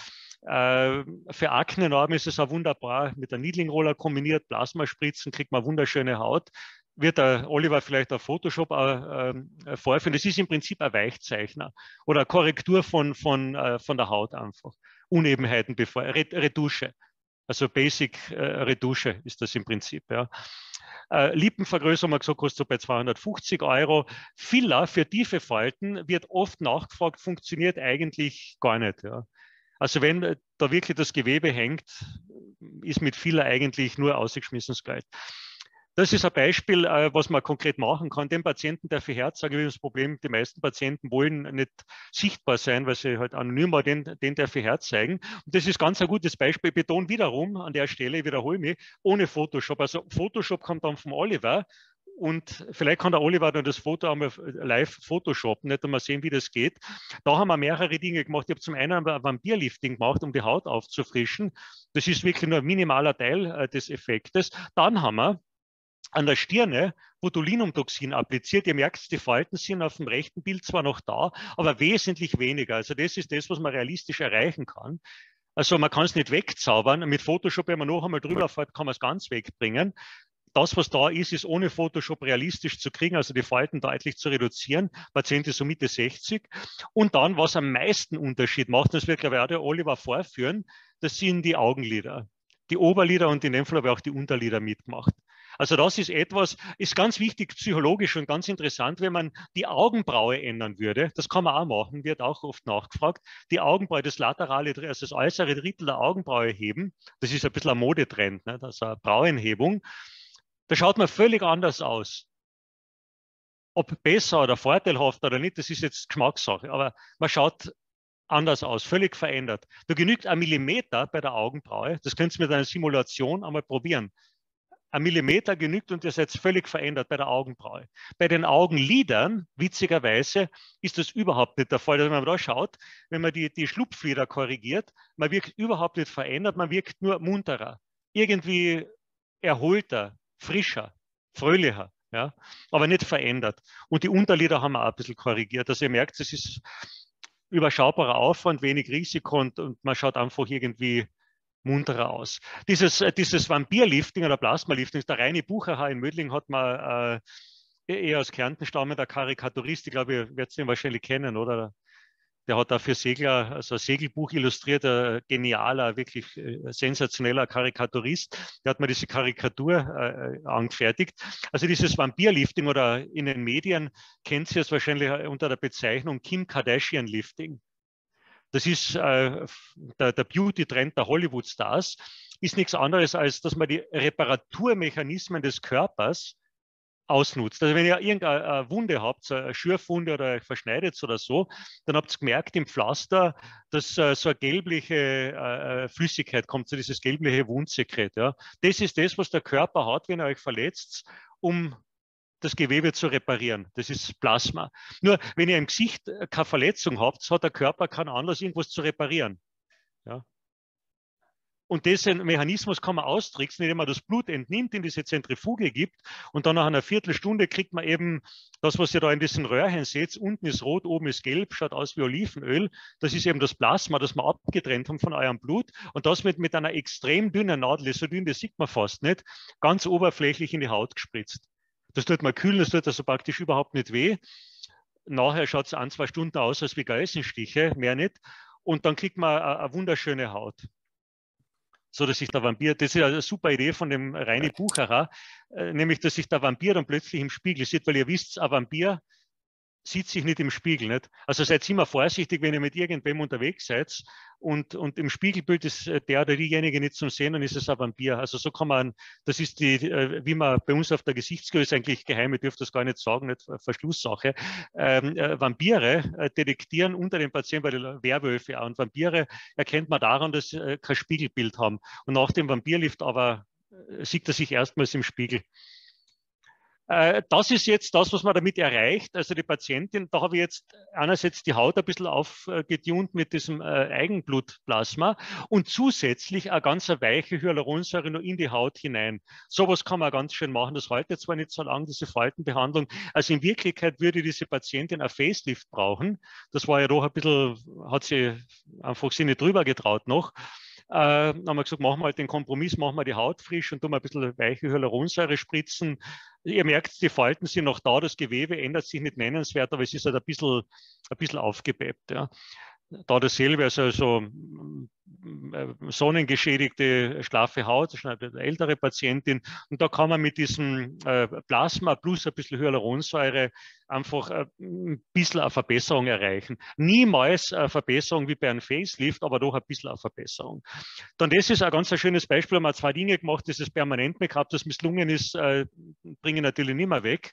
Äh, für Aknenarben ist es auch wunderbar mit der Niedlingroller kombiniert, Plasmaspritzen, kriegt man wunderschöne Haut wird der Oliver vielleicht auf Photoshop äh, äh, vorführen. Das ist im Prinzip ein Weichzeichner oder eine Korrektur von, von, äh, von der Haut einfach. Unebenheiten bevor, Retusche. Also Basic äh, Retusche ist das im Prinzip. Ja. Äh, Lippenvergrößerung, man gesagt, kostet so bei 250 Euro. Filler für tiefe Falten wird oft nachgefragt, funktioniert eigentlich gar nicht. Ja. Also wenn da wirklich das Gewebe hängt, ist mit Filler eigentlich nur ausgeschmissenes Geld. Das ist ein Beispiel, äh, was man konkret machen kann. Den Patienten, der für Herz sagen, das Problem, die meisten Patienten wollen nicht sichtbar sein, weil sie halt anonym war, den, den der für Herz zeigen. Und das ist ganz ein gutes Beispiel. Ich betone wiederum an der Stelle, ich wiederhole mich, ohne Photoshop. Also Photoshop kommt dann vom Oliver und vielleicht kann der Oliver dann das Foto einmal live photoshoppen, nicht einmal sehen, wie das geht. Da haben wir mehrere Dinge gemacht. Ich habe zum einen ein Vampirlifting gemacht, um die Haut aufzufrischen. Das ist wirklich nur ein minimaler Teil äh, des Effektes. Dann haben wir an der Stirne Botulinumtoxin appliziert. Ihr merkt, die Falten sind auf dem rechten Bild zwar noch da, aber wesentlich weniger. Also das ist das, was man realistisch erreichen kann. Also man kann es nicht wegzaubern. Mit Photoshop, wenn man noch einmal drüber fährt, kann man es ganz wegbringen. Das, was da ist, ist ohne Photoshop realistisch zu kriegen, also die Falten deutlich zu reduzieren. Patient ist so Mitte 60. Und dann, was am meisten Unterschied macht, das wird, glaube ich, auch der Oliver vorführen, das sind die Augenlider. Die Oberlider und in dem Fall habe ich auch die Unterlider mitgemacht. Also das ist etwas, ist ganz wichtig psychologisch und ganz interessant, wenn man die Augenbraue ändern würde. Das kann man auch machen, wird auch oft nachgefragt. Die Augenbraue, das laterale, also das äußere Drittel der Augenbraue heben. Das ist ein bisschen ein Modetrend, ne? das ist eine Brauenhebung. Da schaut man völlig anders aus. Ob besser oder vorteilhaft oder nicht, das ist jetzt Geschmackssache, aber man schaut anders aus, völlig verändert. Da genügt ein Millimeter bei der Augenbraue, das könnt ihr mit einer Simulation einmal probieren. Ein Millimeter genügt und ihr seid völlig verändert bei der Augenbraue. Bei den Augenlidern, witzigerweise, ist das überhaupt nicht der Fall. Also wenn man da schaut, wenn man die, die Schlupflider korrigiert, man wirkt überhaupt nicht verändert, man wirkt nur munterer, irgendwie erholter, frischer, fröhlicher. Ja, aber nicht verändert. Und die Unterlider haben wir auch ein bisschen korrigiert. Also ihr merkt, es ist überschaubarer Aufwand, wenig Risiko und, und man schaut einfach irgendwie munterer aus. Dieses, äh, dieses Vampirlifting oder Plasmalifting, der reine Bucherhaar in Mödling hat man äh, eher aus Kärnten stammender Karikaturist, ich glaube, ihr werdet ihn wahrscheinlich kennen, oder? Der hat da für Segler, also Segelbuch illustriert, ein genialer, wirklich äh, sensationeller Karikaturist. Der hat mir diese Karikatur äh, angefertigt. Also dieses Vampirlifting oder in den Medien kennt sie es wahrscheinlich unter der Bezeichnung Kim Kardashian Lifting. Das ist äh, der, der Beauty-Trend der Hollywood-Stars, ist nichts anderes, als dass man die Reparaturmechanismen des Körpers ausnutzt. Also wenn ihr irgendeine Wunde habt, eine Schürfwunde oder verschneidet oder so, dann habt ihr gemerkt im Pflaster, dass äh, so eine gelbliche äh, äh, Flüssigkeit kommt, so dieses gelbliche Wundsekret. Ja. Das ist das, was der Körper hat, wenn er euch verletzt, um das Gewebe zu reparieren. Das ist Plasma. Nur wenn ihr im Gesicht keine Verletzung habt, hat der Körper keinen Anlass, irgendwas zu reparieren. Ja. Und diesen Mechanismus kann man austricksen, indem man das Blut entnimmt, in diese Zentrifuge gibt und dann nach einer Viertelstunde kriegt man eben das, was ihr da in diesen Röhrchen seht. Unten ist rot, oben ist gelb, schaut aus wie Olivenöl. Das ist eben das Plasma, das wir abgetrennt haben von eurem Blut und das wird mit einer extrem dünnen Nadel, so dünn, das sieht man fast nicht, ganz oberflächlich in die Haut gespritzt. Das tut man kühlen, das tut also praktisch überhaupt nicht weh. Nachher schaut es ein, zwei Stunden aus als wie Geißenstiche, mehr nicht. Und dann kriegt man eine wunderschöne Haut so dass sich der Vampir, das ist eine super Idee von dem Reini Bucherer, äh, nämlich, dass sich der Vampir dann plötzlich im Spiegel sieht, weil ihr wisst, ein Vampir sieht sich nicht im Spiegel. Nicht? Also seid immer vorsichtig, wenn ihr mit irgendwem unterwegs seid und, und im Spiegelbild ist äh, der oder diejenige nicht zum Sehen, dann ist es ein Vampir. Also so kann man, das ist die, äh, wie man bei uns auf der Gesichtsgröße eigentlich geheim, ich dürfte das gar nicht sagen, nicht Verschlusssache. Ähm, äh, Vampire detektieren unter den Patienten den Werwölfe auch. Und Vampire erkennt man daran, dass sie kein Spiegelbild haben. Und nach dem Vampirlift aber sieht er sich erstmals im Spiegel. Äh, das ist jetzt das, was man damit erreicht. Also die Patientin, da habe ich jetzt einerseits die Haut ein bisschen aufgetunt mit diesem äh, Eigenblutplasma und zusätzlich eine ganz weiche Hyaluronsäure nur in die Haut hinein. Sowas kann man ganz schön machen. Das heute zwar nicht so lange, diese Faltenbehandlung. Also in Wirklichkeit würde diese Patientin ein Facelift brauchen. Das war ja doch ein bisschen, hat sie einfach sich nicht drüber getraut noch. Äh, haben wir gesagt, machen wir halt den Kompromiss, machen wir die Haut frisch und tun wir ein bisschen weiche Hyaluronsäure spritzen. Ihr merkt, die Falten sind noch da, das Gewebe ändert sich nicht nennenswert, aber es ist halt ein bisschen, ein bisschen aufgepept. Ja da dasselbe, also so äh, sonnengeschädigte, schlaffe Haut, das ist eine ältere Patientin. Und da kann man mit diesem äh, Plasma plus ein bisschen Hyaluronsäure einfach äh, ein bisschen eine Verbesserung erreichen. Niemals eine Verbesserung wie bei einem Facelift, aber doch ein bisschen eine Verbesserung. Dann das ist ein ganz schönes Beispiel, haben wir zwei Dinge gemacht, dieses Permanent-Make-up, das misslungen ist, bringe ich natürlich nicht mehr weg.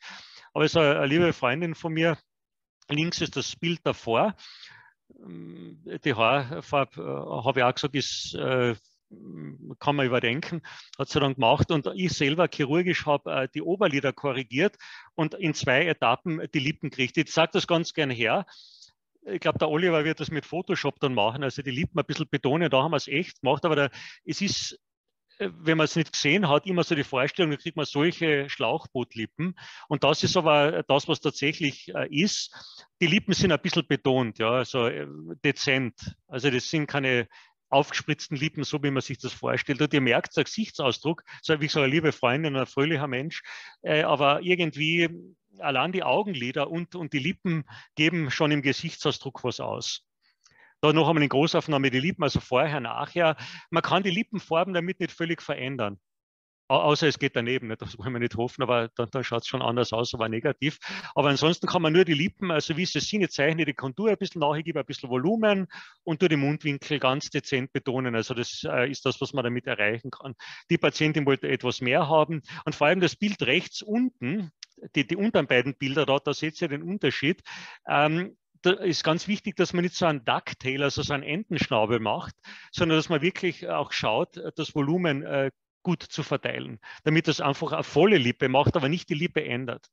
Aber es ist eine liebe Freundin von mir, links ist das Bild davor die Haarfarbe, äh, habe ich auch gesagt, ist, äh, kann man überdenken, hat sie dann gemacht und ich selber chirurgisch habe äh, die Oberlider korrigiert und in zwei Etappen die Lippen gekriegt. Ich sage das ganz gerne her. Ich glaube, der Oliver wird das mit Photoshop dann machen, also die Lippen ein bisschen betonen, da haben wir es echt gemacht, aber da, es ist wenn man es nicht gesehen hat, immer so die Vorstellung, da kriegt man solche Schlauchbootlippen. Und das ist aber das, was tatsächlich äh, ist. Die Lippen sind ein bisschen betont, ja, also äh, dezent. Also das sind keine aufgespritzten Lippen, so wie man sich das vorstellt. Und ihr merkt, der Gesichtsausdruck, so wie so eine liebe Freundin, ein fröhlicher Mensch, aber irgendwie allein die Augenlider und, und die Lippen geben schon im Gesichtsausdruck was aus. Da noch einmal in Großaufnahme die Lippen, also vorher, nachher. Man kann die Lippenfarben damit nicht völlig verändern. Außer es geht daneben, das wollen wir nicht hoffen, aber dann, dann schaut es schon anders aus, aber negativ. Aber ansonsten kann man nur die Lippen, also wie sie sind, ich zeichne die Kontur ein bisschen nach, gebe ein bisschen Volumen und tue die Mundwinkel ganz dezent betonen. Also das äh, ist das, was man damit erreichen kann. Die Patientin wollte etwas mehr haben und vor allem das Bild rechts unten, die, die unteren beiden Bilder dort, da seht ihr den Unterschied. Ähm, da ist ganz wichtig, dass man nicht so einen Ducktail, also so einen Entenschnabel macht, sondern dass man wirklich auch schaut, das Volumen äh, gut zu verteilen, damit das einfach eine volle Lippe macht, aber nicht die Lippe ändert.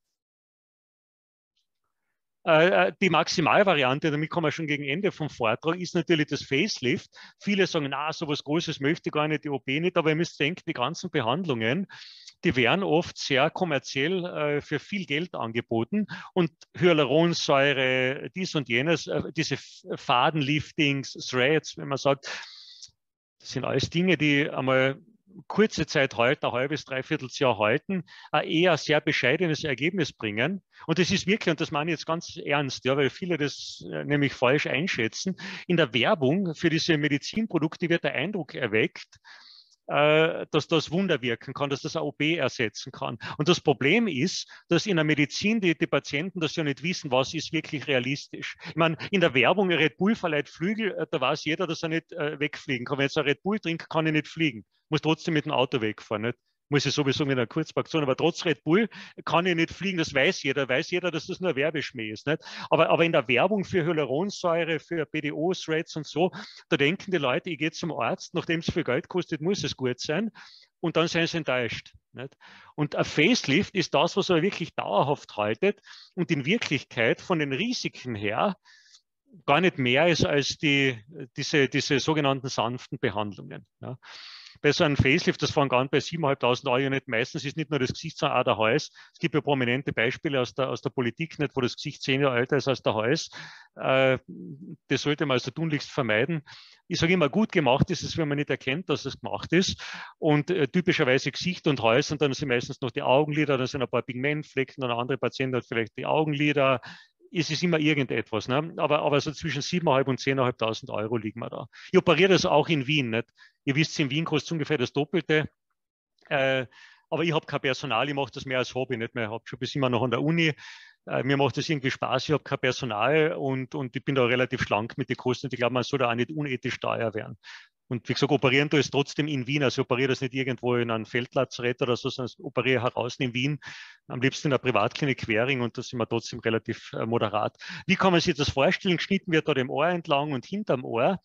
Äh, äh, die Maximalvariante, damit kommen wir schon gegen Ende vom Vortrag, ist natürlich das Facelift. Viele sagen, na, so was Großes möchte ich gar nicht, die OP nicht, aber ihr müsst denken, die ganzen Behandlungen, die werden oft sehr kommerziell äh, für viel Geld angeboten und Hyaluronsäure, dies und jenes, äh, diese Fadenliftings, Threads, wenn man sagt, das sind alles Dinge, die einmal kurze Zeit halten, ein halbes, dreiviertel Jahr halten, ein eher sehr bescheidenes Ergebnis bringen. Und das ist wirklich, und das meine ich jetzt ganz ernst, ja, weil viele das äh, nämlich falsch einschätzen, in der Werbung für diese Medizinprodukte wird der Eindruck erweckt, dass das Wunder wirken kann, dass das eine OP ersetzen kann. Und das Problem ist, dass in der Medizin die, die Patienten das ja nicht wissen, was ist wirklich realistisch. Ich meine, in der Werbung, Red Bull verleiht Flügel, äh, da weiß jeder, dass er nicht äh, wegfliegen kann. Wenn ich ein Red Bull trinke, kann ich nicht fliegen. Muss trotzdem mit dem Auto wegfahren. Nicht? Muss ich sowieso mit einer Kurzpaktion, aber trotz Red Bull kann ich nicht fliegen, das weiß jeder, weiß jeder, dass das nur Werbeschmäh ist. Nicht? Aber, aber in der Werbung für Hyaluronsäure, für BDO-Threads und so, da denken die Leute, ich gehe zum Arzt, nachdem es viel Geld kostet, muss es gut sein und dann sind sie enttäuscht. Nicht? Und ein Facelift ist das, was er wirklich dauerhaft haltet und in Wirklichkeit von den Risiken her gar nicht mehr ist als die, diese, diese sogenannten sanften Behandlungen. Ja bei so einem Facelift, das fängt an bei 7.500 Euro nicht. Meistens ist nicht nur das Gesicht, sondern auch der Hals. Es gibt ja prominente Beispiele aus der, aus der Politik, nicht, wo das Gesicht zehn Jahre älter ist als der Hals. Äh, das sollte man also tunlichst vermeiden. Ich sage immer, gut gemacht ist es, wenn man nicht erkennt, dass es gemacht ist. Und äh, typischerweise Gesicht und Hals und dann sind meistens noch die Augenlider, dann sind ein paar Pigmentflecken und andere Patienten hat vielleicht die Augenlider, es ist immer irgendetwas. Ne? Aber, aber so zwischen 7.500 und 10.500 Euro liegen wir da. Ich operiere das auch in Wien. Nicht? Ihr wisst, in Wien kostet es ungefähr das Doppelte. Äh, aber ich habe kein Personal, ich mache das mehr als Hobby, nicht mehr. Ich habe schon bis immer noch an der Uni. Äh, mir macht das irgendwie Spaß, ich habe kein Personal und, und ich bin da relativ schlank mit den Kosten. Ich glaube, man soll da auch nicht unethisch teuer werden. Und wie gesagt, operieren du es trotzdem in Wien. Also ich operiere das nicht irgendwo in einem Feldlazarett oder so, sondern operiere heraus in Wien, am liebsten in der Privatklinik Quering und da sind wir trotzdem relativ äh, moderat. Wie kann man sich das vorstellen? Geschnitten wird da dem Ohr entlang und hinterm Ohr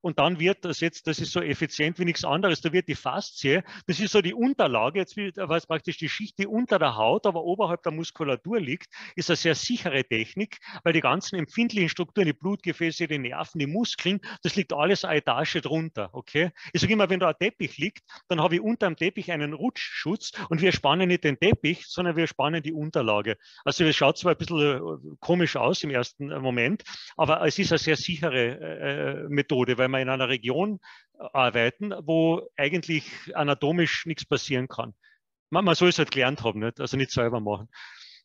und dann wird das jetzt, das ist so effizient wie nichts anderes, da wird die Faszie, das ist so die Unterlage, jetzt was praktisch die Schicht, die unter der Haut, aber oberhalb der Muskulatur liegt, ist eine sehr sichere Technik, weil die ganzen empfindlichen Strukturen, die Blutgefäße, die Nerven, die Muskeln, das liegt alles eine Etage drunter, okay? Ich sage immer, wenn da ein Teppich liegt, dann habe ich unter dem Teppich einen Rutschschutz und wir spannen nicht den Teppich, sondern wir spannen die Unterlage. Also es schaut zwar ein bisschen äh, komisch aus im ersten äh, Moment, aber es ist eine sehr sichere äh, Methode, weil wenn wir in einer Region arbeiten, wo eigentlich anatomisch nichts passieren kann. Man, man soll es halt gelernt haben, nicht? also nicht selber machen.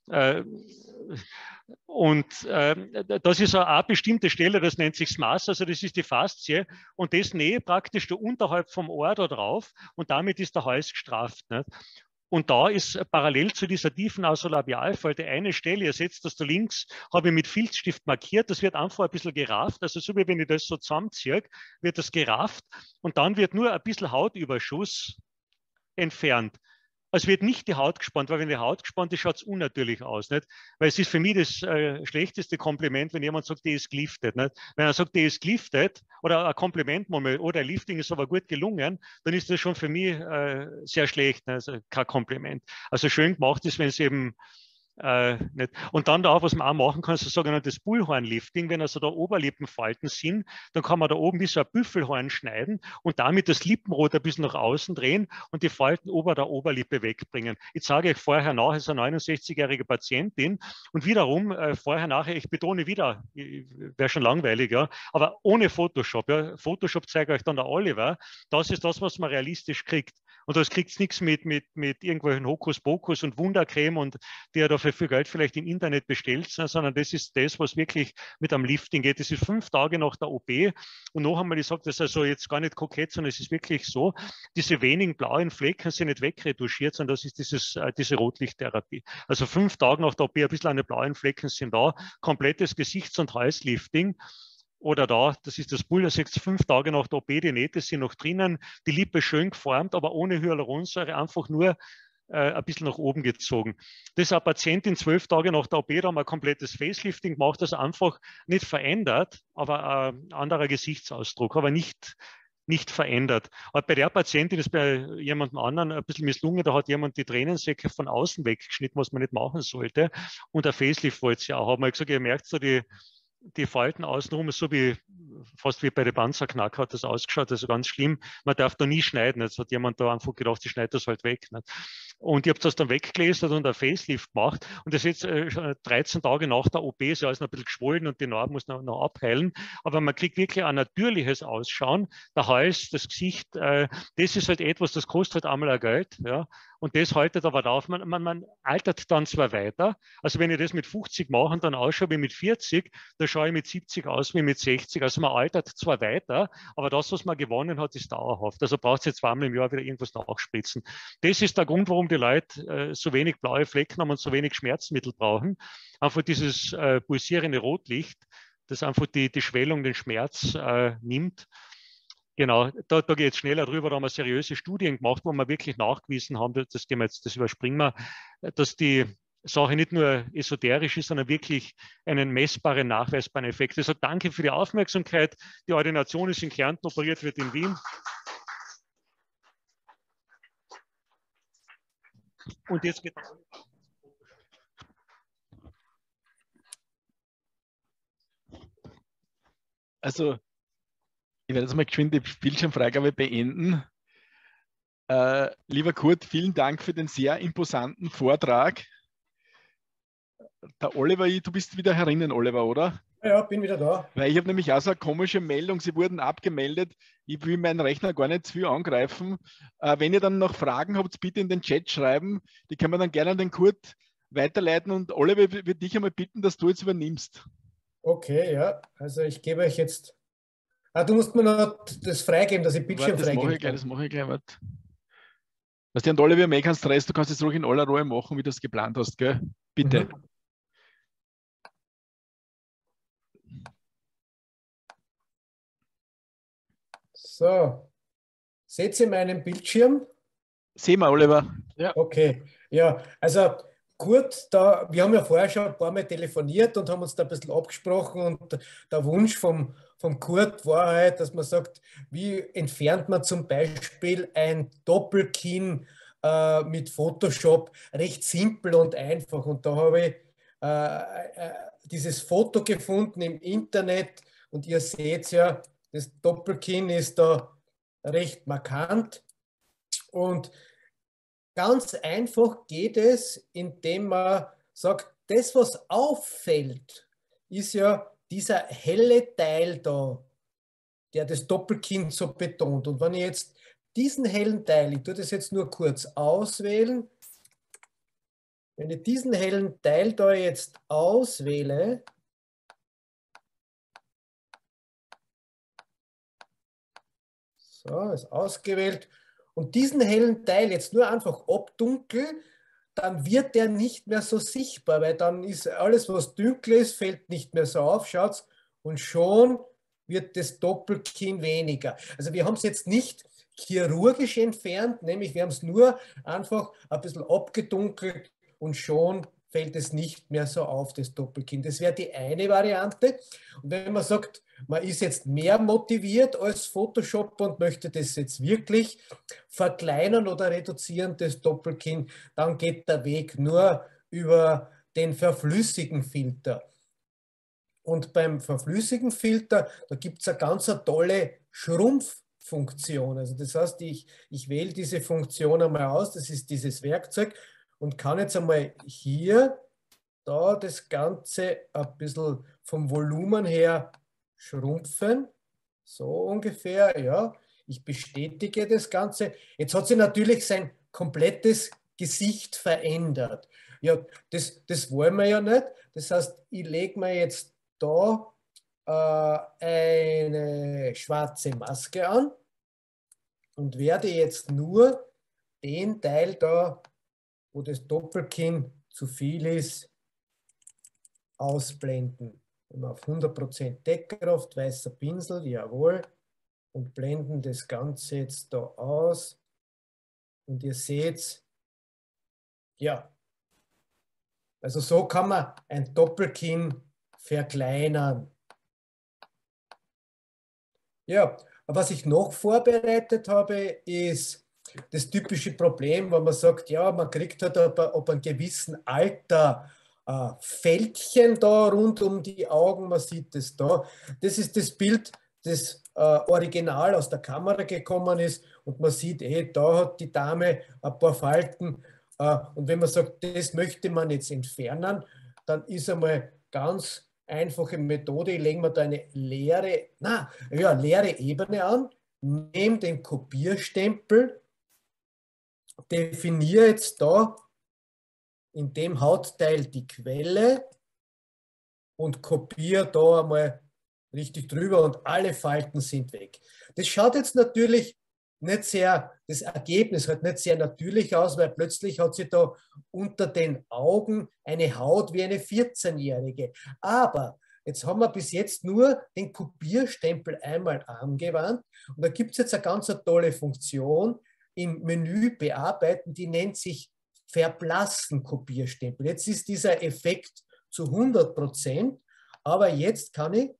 Äh, und äh, das ist eine bestimmte Stelle, das nennt sich das Maß, also das ist die Faszie und das nähe praktisch da unterhalb vom Ohr da drauf und damit ist der Hals gestraft. Nicht? Und da ist parallel zu dieser tiefen Nasolabialfalte eine Stelle, ihr seht das da links, habe ich mit Filzstift markiert, das wird einfach ein bisschen gerafft, also so wie wenn ich das so zusammenziehe, wird das gerafft. Und dann wird nur ein bisschen Hautüberschuss entfernt. Es wird nicht die Haut gespannt, weil wenn die Haut gespannt ist, schaut es unnatürlich aus. Nicht? Weil es ist für mich das äh, schlechteste Kompliment, wenn jemand sagt, die ist geliftet. Nicht? Wenn er sagt, die ist geliftet oder ein Kompliment, oder ein Lifting ist aber gut gelungen, dann ist das schon für mich äh, sehr schlecht. Nicht? Also kein Kompliment. Also schön gemacht ist, wenn es eben äh. Und dann da, was man auch machen kann, ist das sogenannte Bullhornlifting. Wenn also da Oberlippenfalten sind, dann kann man da oben wie so ein Büffelhorn schneiden und damit das Lippenrot ein bisschen nach außen drehen und die Falten ober der Oberlippe wegbringen. Ich sage euch vorher nach, es ist eine 69-jährige Patientin und wiederum äh, vorher nachher, ich betone wieder, wäre schon langweilig, ja, aber ohne Photoshop. Ja. Photoshop zeige euch dann der Oliver. Das ist das, was man realistisch kriegt. Und das kriegt nichts mit, mit, mit irgendwelchen Hokuspokus und Wundercreme und die er dafür viel Geld vielleicht im Internet bestellt, sondern das ist das, was wirklich mit am Lifting geht. Das ist fünf Tage nach der OP. Und noch einmal, ich sage das also jetzt gar nicht kokett, sondern es ist wirklich so, diese wenigen blauen Flecken sind nicht wegretuschiert, sondern das ist dieses, äh, diese Rotlichttherapie. Also fünf Tage nach der OP, ein bisschen eine blauen Flecken sind da, komplettes Gesichts- und Halslifting. Oder da, das ist das Bull, da sechs, fünf Tage nach der OP, die Nähte sind noch drinnen, die Lippe schön geformt, aber ohne Hyaluronsäure, einfach nur ein bisschen nach oben gezogen. Das ist eine Patientin zwölf Tage nach der OP, da haben wir ein komplettes Facelifting gemacht, das einfach nicht verändert, aber ein anderer Gesichtsausdruck, aber nicht, nicht verändert. Aber bei der Patientin ist bei jemandem anderen ein bisschen misslungen, da hat jemand die Tränensäcke von außen weggeschnitten, was man nicht machen sollte. Und der Facelift wollte sie auch haben. Ich gesagt, ihr merkt so die, die Falten außenrum so wie fast wie bei der Panzerknack hat das ausgeschaut, also ganz schlimm. Man darf da nie schneiden. Jetzt hat jemand da einfach gedacht, ich schneide das halt weg. Nicht? Und ich habe das dann weggelesen und ein Facelift gemacht. Und das ist jetzt äh, 13 Tage nach der OP, ist alles noch ein bisschen geschwollen und die Narbe muss noch, noch abheilen. Aber man kriegt wirklich ein natürliches Ausschauen. Der Hals, das Gesicht, äh, das ist halt etwas, das kostet halt einmal ein Geld. Ja? Und das haltet aber auf. Man, man, man altert dann zwar weiter. Also wenn ich das mit 50 mache und dann ausschaue wie mit 40, da schaue ich mit 70 aus wie mit 60. Also man altert zwar weiter, aber das, was man gewonnen hat, ist dauerhaft. Also braucht es zweimal im Jahr wieder irgendwas nachspritzen. Das ist der Grund, warum die Leute äh, so wenig blaue Flecken haben und so wenig Schmerzmittel brauchen. Einfach dieses äh, pulsierende Rotlicht, das einfach die, die Schwellung, den Schmerz äh, nimmt. Genau, da, da geht es schneller drüber. Da haben wir seriöse Studien gemacht, wo wir wirklich nachgewiesen haben, das, Thema jetzt, das überspringen wir, dass die Sache nicht nur esoterisch ist, sondern wirklich einen messbaren, nachweisbaren Effekt. Also danke für die Aufmerksamkeit. Die Ordination ist in Kärnten, operiert wird in Wien. Und jetzt geht Also, ich werde jetzt mal geschwind die Bildschirmfreigabe beenden. Äh, lieber Kurt, vielen Dank für den sehr imposanten Vortrag. Der Oliver, du bist wieder herinnen, Oliver, oder? Ja, bin wieder da. Weil ich habe nämlich auch so eine komische Meldung, sie wurden abgemeldet. Ich will meinen Rechner gar nicht zu viel angreifen. Äh, wenn ihr dann noch Fragen habt, bitte in den Chat schreiben. Die können wir dann gerne an den Kurt weiterleiten. Und Oliver, würde dich einmal bitten, dass du jetzt übernimmst. Okay, ja. Also ich gebe euch jetzt. Ah, du musst mir noch das freigeben, dass ich Bildschirm Warte, das mache ich gleich, Das mache ich gleich. Warte. Was dir an Oliver mehr keinen Stress, du kannst es ruhig in aller Ruhe machen, wie du es geplant hast, gell? Bitte. Mhm. So, seht ihr meinen Bildschirm? Sehen wir, Oliver. Ja. Okay, ja, also gut, da, wir haben ja vorher schon ein paar Mal telefoniert und haben uns da ein bisschen abgesprochen und der Wunsch vom, vom Kurt war halt, dass man sagt, wie entfernt man zum Beispiel ein Doppelkinn äh, mit Photoshop recht simpel und einfach. Und da habe ich äh, äh, dieses Foto gefunden im Internet und ihr seht ja, das Doppelkinn ist da recht markant. Und ganz einfach geht es, indem man sagt, das, was auffällt, ist ja dieser helle Teil da, der das Doppelkinn so betont. Und wenn ich jetzt diesen hellen Teil, ich tue das jetzt nur kurz auswählen, wenn ich diesen hellen Teil da jetzt auswähle, So, ist ausgewählt. Und diesen hellen Teil jetzt nur einfach abdunkeln, dann wird der nicht mehr so sichtbar, weil dann ist alles, was dunkel ist, fällt nicht mehr so auf, schaut und schon wird das Doppelkinn weniger. Also wir haben es jetzt nicht chirurgisch entfernt, nämlich wir haben es nur einfach ein bisschen abgedunkelt und schon fällt es nicht mehr so auf, das Doppelkinn. Das wäre die eine Variante. Und wenn man sagt, man ist jetzt mehr motiviert als Photoshop und möchte das jetzt wirklich verkleinern oder reduzieren, das Doppelkinn, dann geht der Weg nur über den verflüssigen Filter. Und beim verflüssigen Filter, da gibt es eine ganz eine tolle Schrumpffunktion. Also das heißt, ich, ich wähle diese Funktion einmal aus, das ist dieses Werkzeug und kann jetzt einmal hier da das Ganze ein bisschen vom Volumen her schrumpfen. So ungefähr, ja. Ich bestätige das Ganze. Jetzt hat sich natürlich sein komplettes Gesicht verändert. Ja, das, das wollen wir ja nicht. Das heißt, ich lege mir jetzt da äh, eine schwarze Maske an und werde jetzt nur den Teil da, wo das Doppelkinn zu viel ist, ausblenden. Auf 100% Deckkraft, weißer Pinsel, jawohl. Und blenden das Ganze jetzt da aus. Und ihr seht, ja, also so kann man ein Doppelkinn verkleinern. Ja, was ich noch vorbereitet habe, ist das typische Problem, wo man sagt, ja, man kriegt halt ab, ab einem gewissen Alter äh, Fältchen da rund um die Augen, man sieht es da. Das ist das Bild, das äh, original aus der Kamera gekommen ist und man sieht, eh, da hat die Dame ein paar Falten äh, und wenn man sagt, das möchte man jetzt entfernen, dann ist einmal ganz einfache Methode, ich lege mir da eine leere, na, ja, leere Ebene an, nehme den Kopierstempel, definiere jetzt da in dem Hautteil die Quelle und kopiere da einmal richtig drüber und alle Falten sind weg. Das schaut jetzt natürlich nicht sehr, das Ergebnis hat nicht sehr natürlich aus, weil plötzlich hat sie da unter den Augen eine Haut wie eine 14-Jährige. Aber jetzt haben wir bis jetzt nur den Kopierstempel einmal angewandt und da gibt es jetzt eine ganz tolle Funktion im Menü bearbeiten, die nennt sich verblassen Kopierstempel. Jetzt ist dieser Effekt zu 100 Prozent, aber jetzt kann ich,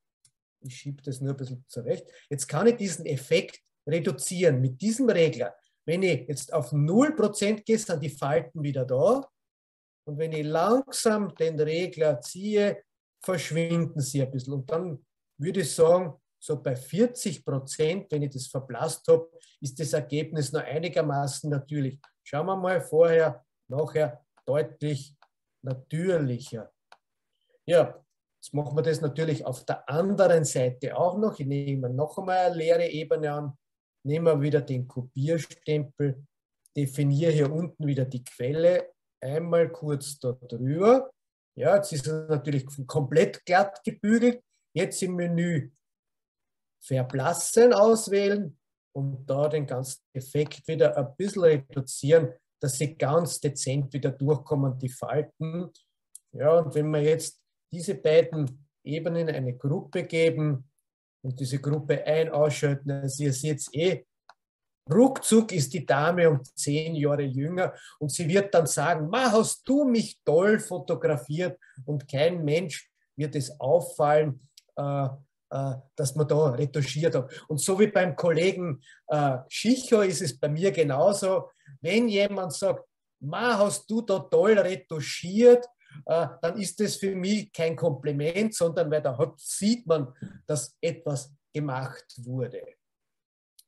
ich schiebe das nur ein bisschen zurecht, jetzt kann ich diesen Effekt reduzieren mit diesem Regler. Wenn ich jetzt auf 0% gehe, sind die Falten wieder da. Und wenn ich langsam den Regler ziehe, verschwinden sie ein bisschen. Und dann würde ich sagen, so bei 40 Prozent, wenn ich das verblasst habe, ist das Ergebnis noch einigermaßen natürlich. Schauen wir mal vorher, nachher deutlich natürlicher. Ja, jetzt machen wir das natürlich auf der anderen Seite auch noch. Ich nehme noch einmal eine leere Ebene an nehmen wir wieder den Kopierstempel, definiere hier unten wieder die Quelle, einmal kurz da drüber. Ja, jetzt ist es natürlich komplett glatt gebügelt. Jetzt im Menü verblassen auswählen und da den ganzen Effekt wieder ein bisschen reduzieren, dass sie ganz dezent wieder durchkommen, die Falten. Ja, und wenn wir jetzt diese beiden Ebenen eine Gruppe geben, und diese Gruppe ein ausschalten. Also ihr seht eh, ruckzuck ist die Dame um zehn Jahre jünger und sie wird dann sagen, Ma, hast du mich toll fotografiert und kein Mensch wird es auffallen, äh, äh, dass man da retuschiert hat. Und so wie beim Kollegen äh, Schicher ist es bei mir genauso, wenn jemand sagt, Ma, hast du da toll retuschiert, äh, dann ist das für mich kein Kompliment, sondern weil da sieht man, dass etwas gemacht wurde.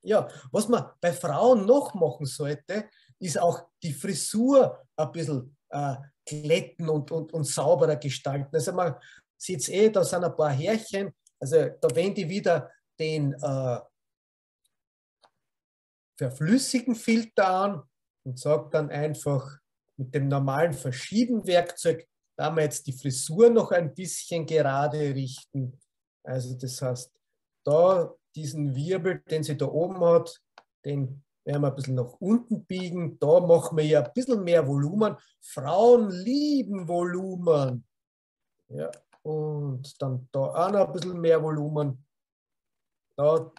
Ja, was man bei Frauen noch machen sollte, ist auch die Frisur ein bisschen äh, glätten und, und, und sauberer gestalten. Also man sieht eh, da sind ein paar Härchen, also da wende ich wieder den äh, verflüssigen Filter an und sage dann einfach mit dem normalen Verschiebenwerkzeug da wir jetzt die Frisur noch ein bisschen gerade richten. Also das heißt, da diesen Wirbel, den sie da oben hat, den werden wir ein bisschen nach unten biegen. Da machen wir ja ein bisschen mehr Volumen. Frauen lieben Volumen. Ja, und dann da auch noch ein bisschen mehr Volumen. Da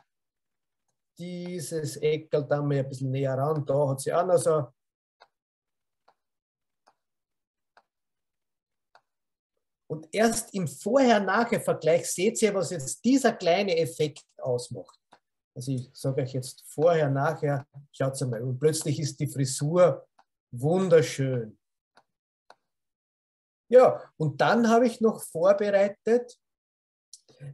dieses Eckel, da haben wir ein bisschen näher ran. Da hat sie auch noch so Und erst im Vorher-Nachher-Vergleich seht ihr, was jetzt dieser kleine Effekt ausmacht. Also ich sage euch jetzt vorher, nachher, schaut mal. Und plötzlich ist die Frisur wunderschön. Ja, und dann habe ich noch vorbereitet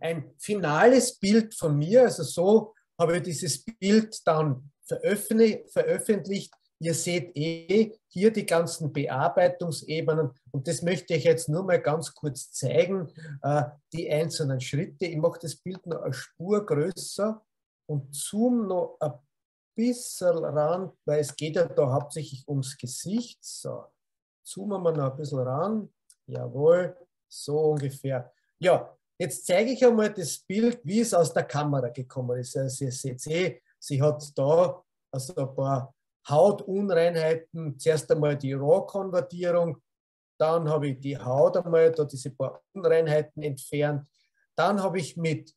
ein finales Bild von mir. Also so habe dieses Bild dann veröffentlicht Ihr seht eh hier die ganzen Bearbeitungsebenen und das möchte ich jetzt nur mal ganz kurz zeigen, äh, die einzelnen Schritte. Ich mache das Bild noch eine Spur größer und zoome noch ein bisschen ran, weil es geht ja da hauptsächlich ums Gesicht. So, zoomen wir noch ein bisschen ran. Jawohl, so ungefähr. Ja, jetzt zeige ich einmal das Bild, wie es aus der Kamera gekommen ist. Also ihr seht eh, sie hat da also ein paar Hautunreinheiten. Zuerst einmal die RAW-Konvertierung, dann habe ich die Haut einmal, da diese paar Unreinheiten entfernt. Dann habe ich mit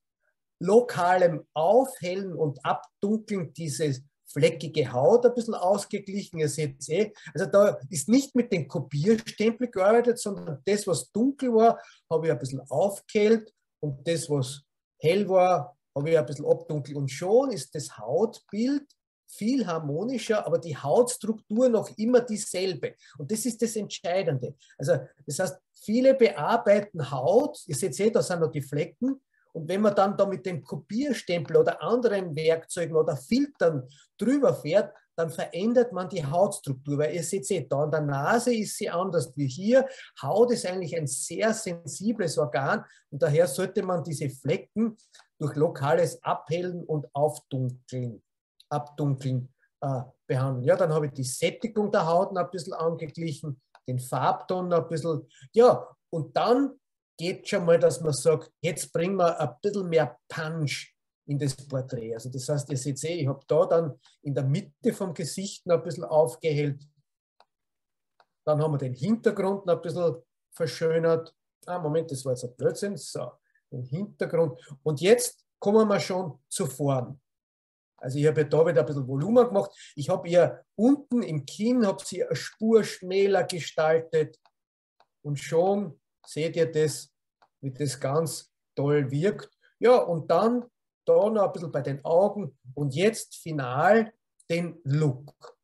lokalem Aufhellen und Abdunkeln diese fleckige Haut ein bisschen ausgeglichen. Ihr seht es eh. Also da ist nicht mit dem Kopierstempel gearbeitet, sondern das, was dunkel war, habe ich ein bisschen aufgehellt und das, was hell war, habe ich ein bisschen abdunkelt. Und schon ist das Hautbild viel harmonischer, aber die Hautstruktur noch immer dieselbe. Und das ist das Entscheidende. Also das heißt, viele bearbeiten Haut, ihr seht eh, da sind noch die Flecken, und wenn man dann da mit dem Kopierstempel oder anderen Werkzeugen oder Filtern drüber fährt, dann verändert man die Hautstruktur, weil ihr seht, seht da an der Nase ist sie anders wie hier. Haut ist eigentlich ein sehr sensibles Organ und daher sollte man diese Flecken durch lokales Abhellen und Aufdunkeln, Abdunkeln äh, behandeln. Ja, dann habe ich die Sättigung der Haut ein bisschen angeglichen, den Farbton ein bisschen. Ja, und dann geht schon mal, dass man sagt, jetzt bringen wir ein bisschen mehr Punch in das Porträt. Also das heißt, ihr seht eh, ich habe da dann in der Mitte vom Gesicht noch ein bisschen aufgehellt. Dann haben wir den Hintergrund noch ein bisschen verschönert. Ah, Moment, das war jetzt ein Blödsinn. So, den Hintergrund. Und jetzt kommen wir schon zur Form. Also ich habe ja da wieder ein bisschen Volumen gemacht. Ich habe ihr unten im Kinn, habe sie eine Spur schmäler gestaltet. Und schon seht ihr das, wie das ganz toll wirkt. Ja, und dann da noch ein bisschen bei den Augen und jetzt final den Look.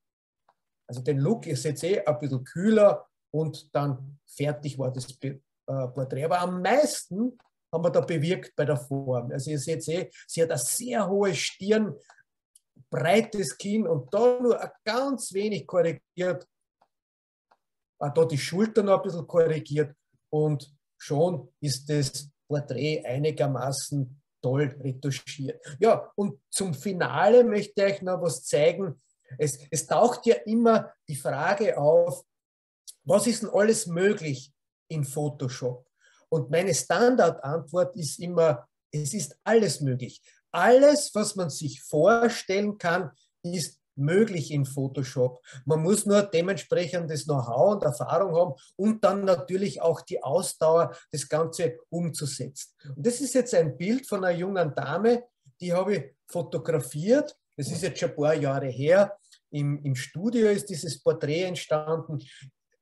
Also den Look, ihr seht eh, ein bisschen kühler und dann fertig war das äh, Porträt. Aber am meisten haben wir da bewirkt bei der Form. Also ihr seht eh, sie hat eine sehr hohe Stirn, breites Kinn und da nur ein ganz wenig korrigiert. Auch da die Schulter noch ein bisschen korrigiert und schon ist das Porträt einigermaßen toll retuschiert. Ja, und zum Finale möchte ich noch was zeigen. Es, es taucht ja immer die Frage auf, was ist denn alles möglich in Photoshop? Und meine Standardantwort ist immer, es ist alles möglich. Alles, was man sich vorstellen kann, ist möglich in Photoshop. Man muss nur dementsprechend das Know-how und Erfahrung haben und dann natürlich auch die Ausdauer, das Ganze umzusetzen. Und das ist jetzt ein Bild von einer jungen Dame, die habe ich fotografiert. Das ist jetzt schon ein paar Jahre her. Im, Im Studio ist dieses Porträt entstanden.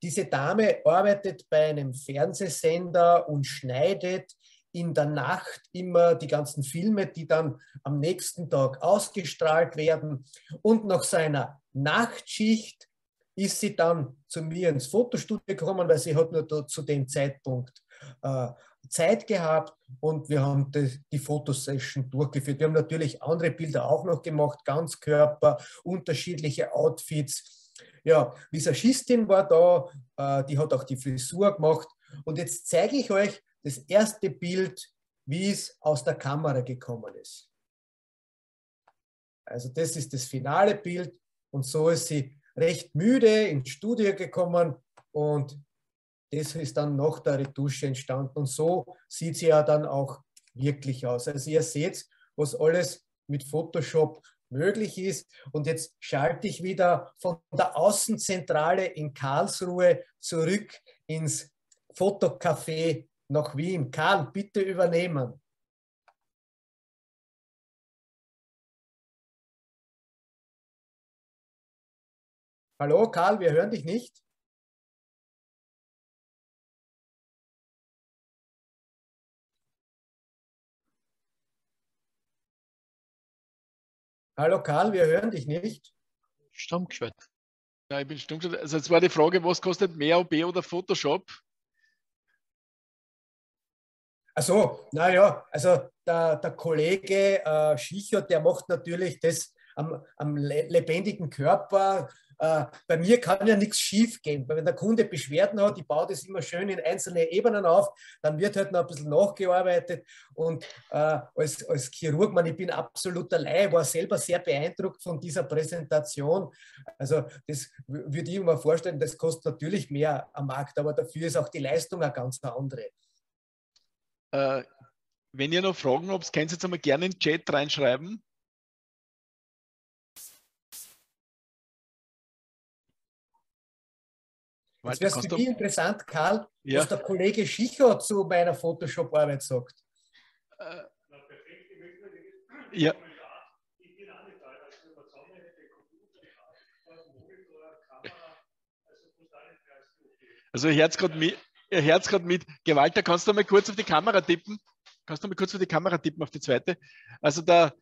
Diese Dame arbeitet bei einem Fernsehsender und schneidet in der Nacht immer die ganzen Filme, die dann am nächsten Tag ausgestrahlt werden. Und nach seiner Nachtschicht ist sie dann zu mir ins Fotostudio gekommen, weil sie hat nur zu dem Zeitpunkt äh, Zeit gehabt und wir haben die, die Fotosession durchgeführt. Wir haben natürlich andere Bilder auch noch gemacht, Ganzkörper, unterschiedliche Outfits. Ja, Visagistin war da, äh, die hat auch die Frisur gemacht. Und jetzt zeige ich euch das erste Bild, wie es aus der Kamera gekommen ist. Also das ist das finale Bild und so ist sie recht müde ins Studio gekommen und das ist dann nach der Retusche entstanden und so sieht sie ja dann auch wirklich aus. Also ihr seht, was alles mit Photoshop möglich ist. Und jetzt schalte ich wieder von der Außenzentrale in Karlsruhe zurück ins Fotocafé nach Wien. Karl, bitte übernehmen. Hallo Karl, wir hören dich nicht. Hallo Karl, wir hören dich nicht. Stumm. Ja, ich bin stumm. Also jetzt war die Frage, was kostet mehr OB oder Photoshop? Also, naja, also der, der Kollege äh, Schicher, der macht natürlich das am, am lebendigen Körper. Äh, bei mir kann ja nichts schief gehen. Wenn der Kunde Beschwerden hat, ich baue das immer schön in einzelne Ebenen auf, dann wird halt noch ein bisschen nachgearbeitet. Und äh, als, als Chirurg, man, ich bin absolut allein, war selber sehr beeindruckt von dieser Präsentation. Also das würde ich mir vorstellen, das kostet natürlich mehr am Markt, aber dafür ist auch die Leistung eine ganz andere. Äh, wenn ihr noch Fragen habt, könnt ihr jetzt einmal gerne in den Chat reinschreiben. Jetzt wäre es für mich interessant, Karl, ja. was der Kollege Schicher zu meiner Photoshop-Arbeit sagt. Äh, ja. Also ihr hört gerade ihr hört mit. Gewalter, kannst du mal kurz auf die Kamera tippen? Kannst du mal kurz auf die Kamera tippen, auf die zweite? Also der,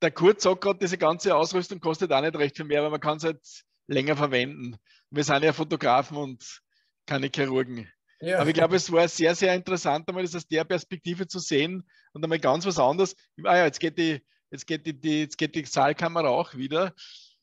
der Kurt sagt gerade, diese ganze Ausrüstung kostet auch nicht recht viel mehr, aber man kann es halt länger verwenden. Wir sind ja Fotografen und keine Chirurgen. Ja. Aber ich glaube, es war sehr, sehr interessant, einmal das aus der Perspektive zu sehen und einmal ganz was anderes. Ah ja, jetzt geht die, jetzt geht die, die jetzt geht die Saalkamera auch wieder.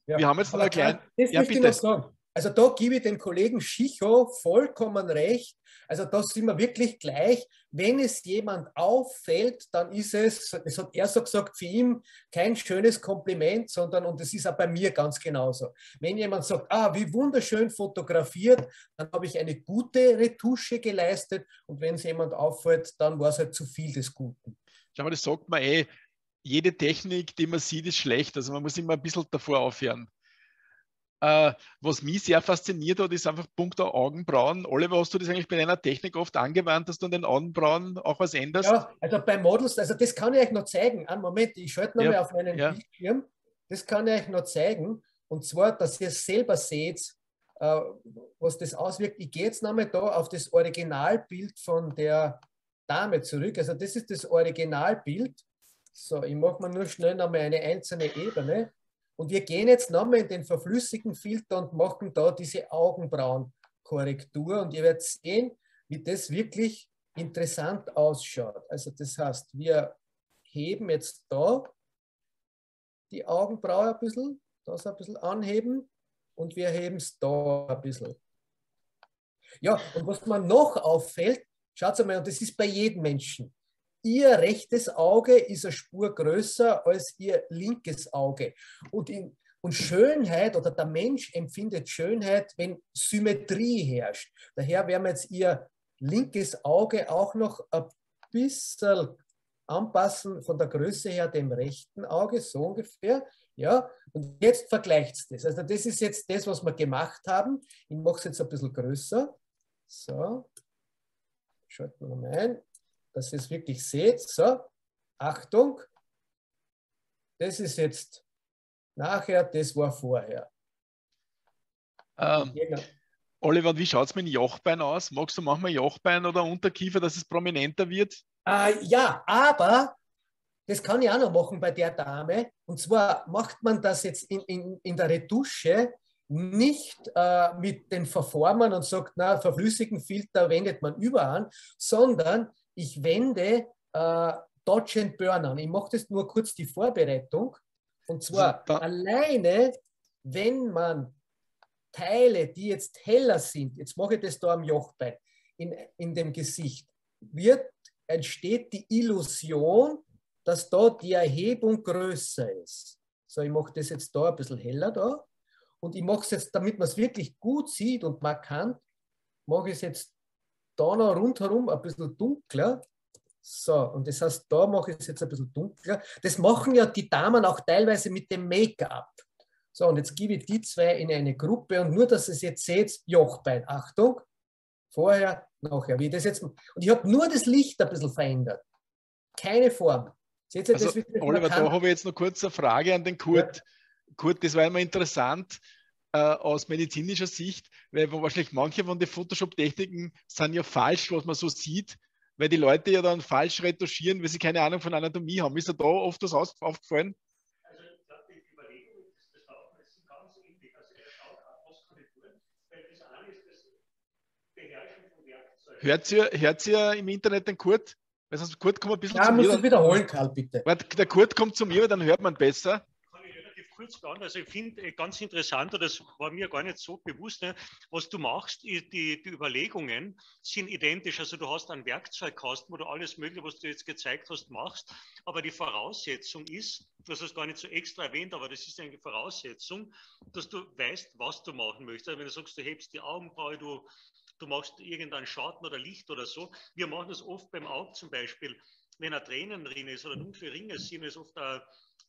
Ja. Wir haben jetzt noch eine kleine. Das ja, bitte. sagen. Also da gebe ich den Kollegen Schicho vollkommen recht. Also da sind wir wirklich gleich. Wenn es jemand auffällt, dann ist es, das hat er so gesagt, für ihn kein schönes Kompliment, sondern, und das ist auch bei mir ganz genauso. Wenn jemand sagt, ah, wie wunderschön fotografiert, dann habe ich eine gute Retusche geleistet und wenn es jemand auffällt, dann war es halt zu viel des Guten. Schau mal, das sagt man eh, jede Technik, die man sieht, ist schlecht. Also man muss immer ein bisschen davor aufhören. Äh, was mich sehr fasziniert hat, ist einfach Punkt der Augenbrauen. Oliver, hast du das eigentlich bei deiner Technik oft angewandt, dass du an den Augenbrauen auch was änderst? Ja, also bei Models, also das kann ich euch noch zeigen. Einen Moment, ich schalte nochmal ja, auf meinen ja. Bildschirm. Das kann ich euch noch zeigen. Und zwar, dass ihr selber seht, äh, was das auswirkt. Ich gehe jetzt nochmal da auf das Originalbild von der Dame zurück. Also das ist das Originalbild. So, ich mache mir nur schnell nochmal eine einzelne Ebene. Und wir gehen jetzt nochmal in den verflüssigen Filter und machen da diese Augenbrauenkorrektur. Und ihr werdet sehen, wie das wirklich interessant ausschaut. Also das heißt, wir heben jetzt da die Augenbraue ein bisschen, das ein bisschen anheben und wir heben es da ein bisschen. Ja, und was mir noch auffällt, schaut mal, und das ist bei jedem Menschen, Ihr rechtes Auge ist eine Spur größer als Ihr linkes Auge. Und, in, und Schönheit oder der Mensch empfindet Schönheit, wenn Symmetrie herrscht. Daher werden wir jetzt Ihr linkes Auge auch noch ein bisschen anpassen von der Größe her dem rechten Auge, so ungefähr. Ja, und jetzt vergleicht es das. Also das ist jetzt das, was wir gemacht haben. Ich mache es jetzt ein bisschen größer. So, schalten wir mal ein dass ihr es wirklich seht. So, Achtung, das ist jetzt nachher, das war vorher. Ähm, genau. Oliver, wie schaut es mit dem Jochbein aus? Magst du manchmal Jochbein oder Unterkiefer, dass es prominenter wird? Äh, ja, aber das kann ich auch noch machen bei der Dame. Und zwar macht man das jetzt in, in, in der Retusche nicht äh, mit den Verformern und sagt, na, verflüssigen Filter wendet man überall, sondern ich wende äh, Dodge and Burn an. Ich mache das nur kurz die Vorbereitung. Und zwar Super. alleine, wenn man Teile, die jetzt heller sind, jetzt mache ich das da am Jochbein, in, in dem Gesicht, wird, entsteht die Illusion, dass da die Erhebung größer ist. So, ich mache das jetzt da ein bisschen heller da. Und ich mache es jetzt, damit man es wirklich gut sieht und markant, mache ich es jetzt da noch rundherum ein bisschen dunkler. So, und das heißt, da mache ich es jetzt ein bisschen dunkler. Das machen ja die Damen auch teilweise mit dem Make-up. So, und jetzt gebe ich die zwei in eine Gruppe und nur, dass ihr es jetzt seht, Jochbein. Achtung, vorher, nachher. Wie das jetzt, und ich habe nur das Licht ein bisschen verändert. Keine Form. Seht ihr also, das Oliver, da habe ich jetzt noch kurz eine Frage an den Kurt. Ja. Kurt, das war immer interessant äh, aus medizinischer Sicht, weil wahrscheinlich manche von den Photoshop-Techniken sind ja falsch, was man so sieht, weil die Leute ja dann falsch retuschieren, weil sie keine Ahnung von Anatomie haben. Ist da oft was aufgefallen? Also ich glaube, die Überlegung des Laufens ist ganz wichtig. Also er schaut auf Postkorrekturen, weil das eine ist das Beherrschen von Werkzeugen. Hört ihr, hört ihr im Internet den Kurt? Weil sonst Kurt kommt ein bisschen ja, zu mir. Ja, musst du wiederholen, Karl, bitte. Der Kurt kommt zu mir, dann hört man besser kurz beantworten. Also ich finde äh, ganz interessant, das war mir gar nicht so bewusst, ne, was du machst, die, die Überlegungen sind identisch. Also du hast einen Werkzeugkasten, wo du alles Mögliche, was du jetzt gezeigt hast, machst. Aber die Voraussetzung ist, du hast es gar nicht so extra erwähnt, aber das ist eine Voraussetzung, dass du weißt, was du machen möchtest. Also wenn du sagst, du hebst die Augenbraue, du, du machst irgendeinen Schatten oder Licht oder so. Wir machen das oft beim Auge zum Beispiel wenn er Tränen drin ist oder dunkle Ringe sind, ist oft ein,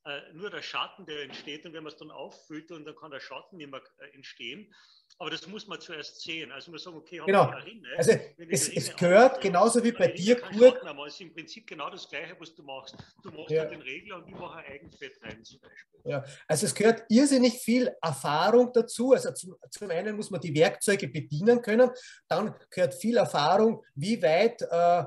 äh, nur der Schatten, der entsteht. Und wenn man es dann auffüllt, und dann kann der Schatten nicht mehr äh, entstehen. Aber das muss man zuerst sehen. Also man sagen, okay, genau. Rinne, also es, es gehört genauso wie bei dir, Kurt. Es ist im Prinzip genau das Gleiche, was du machst. Du machst ja. den Regler und ich mache ein Eigenfett rein zum Beispiel. Ja, also es gehört irrsinnig viel Erfahrung dazu. Also zum, zum einen muss man die Werkzeuge bedienen können, dann gehört viel Erfahrung, wie weit äh,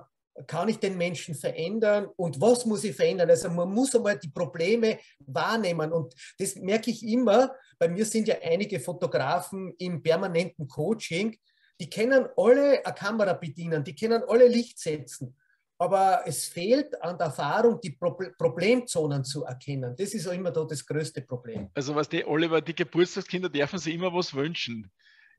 kann ich den Menschen verändern und was muss ich verändern? Also man muss einmal die Probleme wahrnehmen und das merke ich immer. Bei mir sind ja einige Fotografen im permanenten Coaching, die können alle eine Kamera bedienen, die können alle Licht setzen, aber es fehlt an der Erfahrung, die Problemzonen zu erkennen. Das ist auch immer da das größte Problem. Also was die Oliver, die Geburtstagskinder dürfen sich immer was wünschen.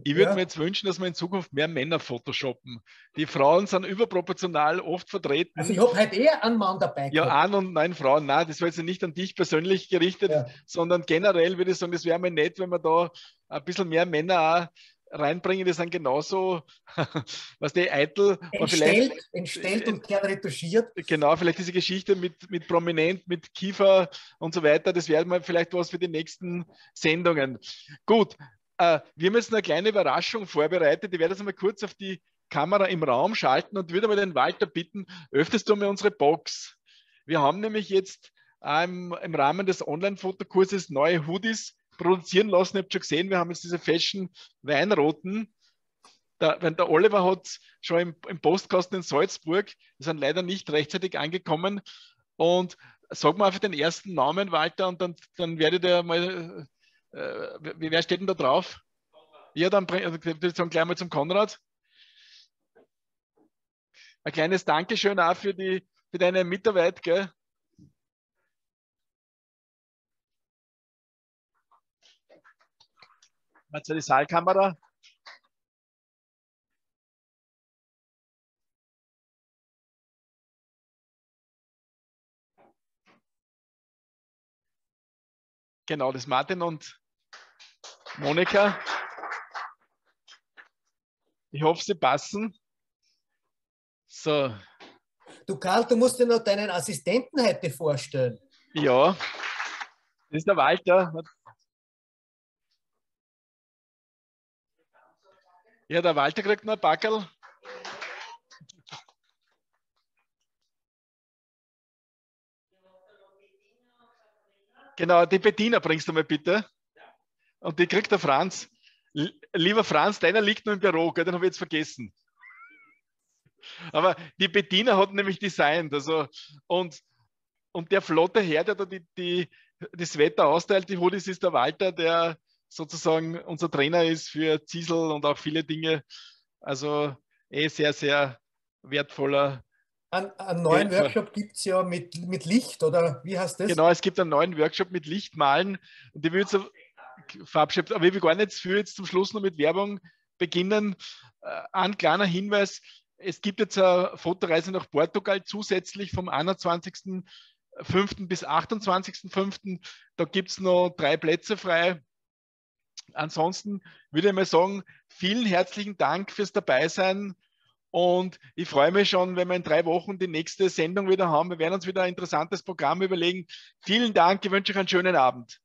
Ich würde ja. mir jetzt wünschen, dass wir in Zukunft mehr Männer photoshoppen. Die Frauen sind überproportional oft vertreten. Also ich habe heute eher einen Mann dabei. Ja, an und nein Frauen. Nein, das war jetzt nicht an dich persönlich gerichtet, ja. sondern generell würde ich sagen, das wäre mir nett, wenn wir da ein bisschen mehr Männer auch reinbringen, die sind genauso, was die eitel. Entstellt, entstellt und gern retuschiert. Genau, vielleicht diese Geschichte mit, mit Prominent, mit Kiefer und so weiter, das wäre mal vielleicht was für die nächsten Sendungen. Gut, äh, wir haben jetzt eine kleine Überraschung vorbereitet. Ich werde jetzt mal kurz auf die Kamera im Raum schalten und würde mal den Walter bitten, öffnest du mal unsere Box. Wir haben nämlich jetzt ähm, im Rahmen des Online-Fotokurses neue Hoodies produzieren lassen. Ihr habt schon gesehen, wir haben jetzt diese Fashion Weinroten. Der, der Oliver hat schon im, im Postkasten in Salzburg, die sind leider nicht rechtzeitig angekommen. Und sag mal einfach den ersten Namen, Walter, und dann, dann werdet ihr mal äh, wer steht denn da drauf? Ja, dann also, ich sagen, gleich mal zum Konrad. Ein kleines Dankeschön auch für, die, für deine Mitarbeit. Gell? Mal die Saalkamera. Genau, das Martin und Monika. Ich hoffe, sie passen. So. Du Karl, du musst dir noch deinen Assistenten heute vorstellen. Ja, das ist der Walter. Ja, der Walter kriegt noch ein Backel. Genau, die Bettina bringst du mal bitte. Und die kriegt der Franz. Lieber Franz, deiner liegt nur im Büro, gell? den habe ich jetzt vergessen. Aber die Bettina hat nämlich designt. Also, und, und der flotte Herr, der da die, die, das Wetter austeilt, die Hoodies, ist der Walter, der sozusagen unser Trainer ist für Ziesel und auch viele Dinge. Also eh sehr, sehr wertvoller einen, einen neuen ja, Workshop gibt es ja mit, mit Licht, oder wie heißt das? Genau, es gibt einen neuen Workshop mit Lichtmalen und ich würde so verabschiedet, aber ich will gar nicht für jetzt zum Schluss noch mit Werbung beginnen. Äh, ein kleiner Hinweis, es gibt jetzt eine Fotoreise nach Portugal zusätzlich vom 21.05. bis 28.05. Da gibt es noch drei Plätze frei. Ansonsten würde ich mal sagen, vielen herzlichen Dank fürs Dabeisein. Und ich freue mich schon, wenn wir in drei Wochen die nächste Sendung wieder haben. Wir werden uns wieder ein interessantes Programm überlegen. Vielen Dank, ich wünsche euch einen schönen Abend.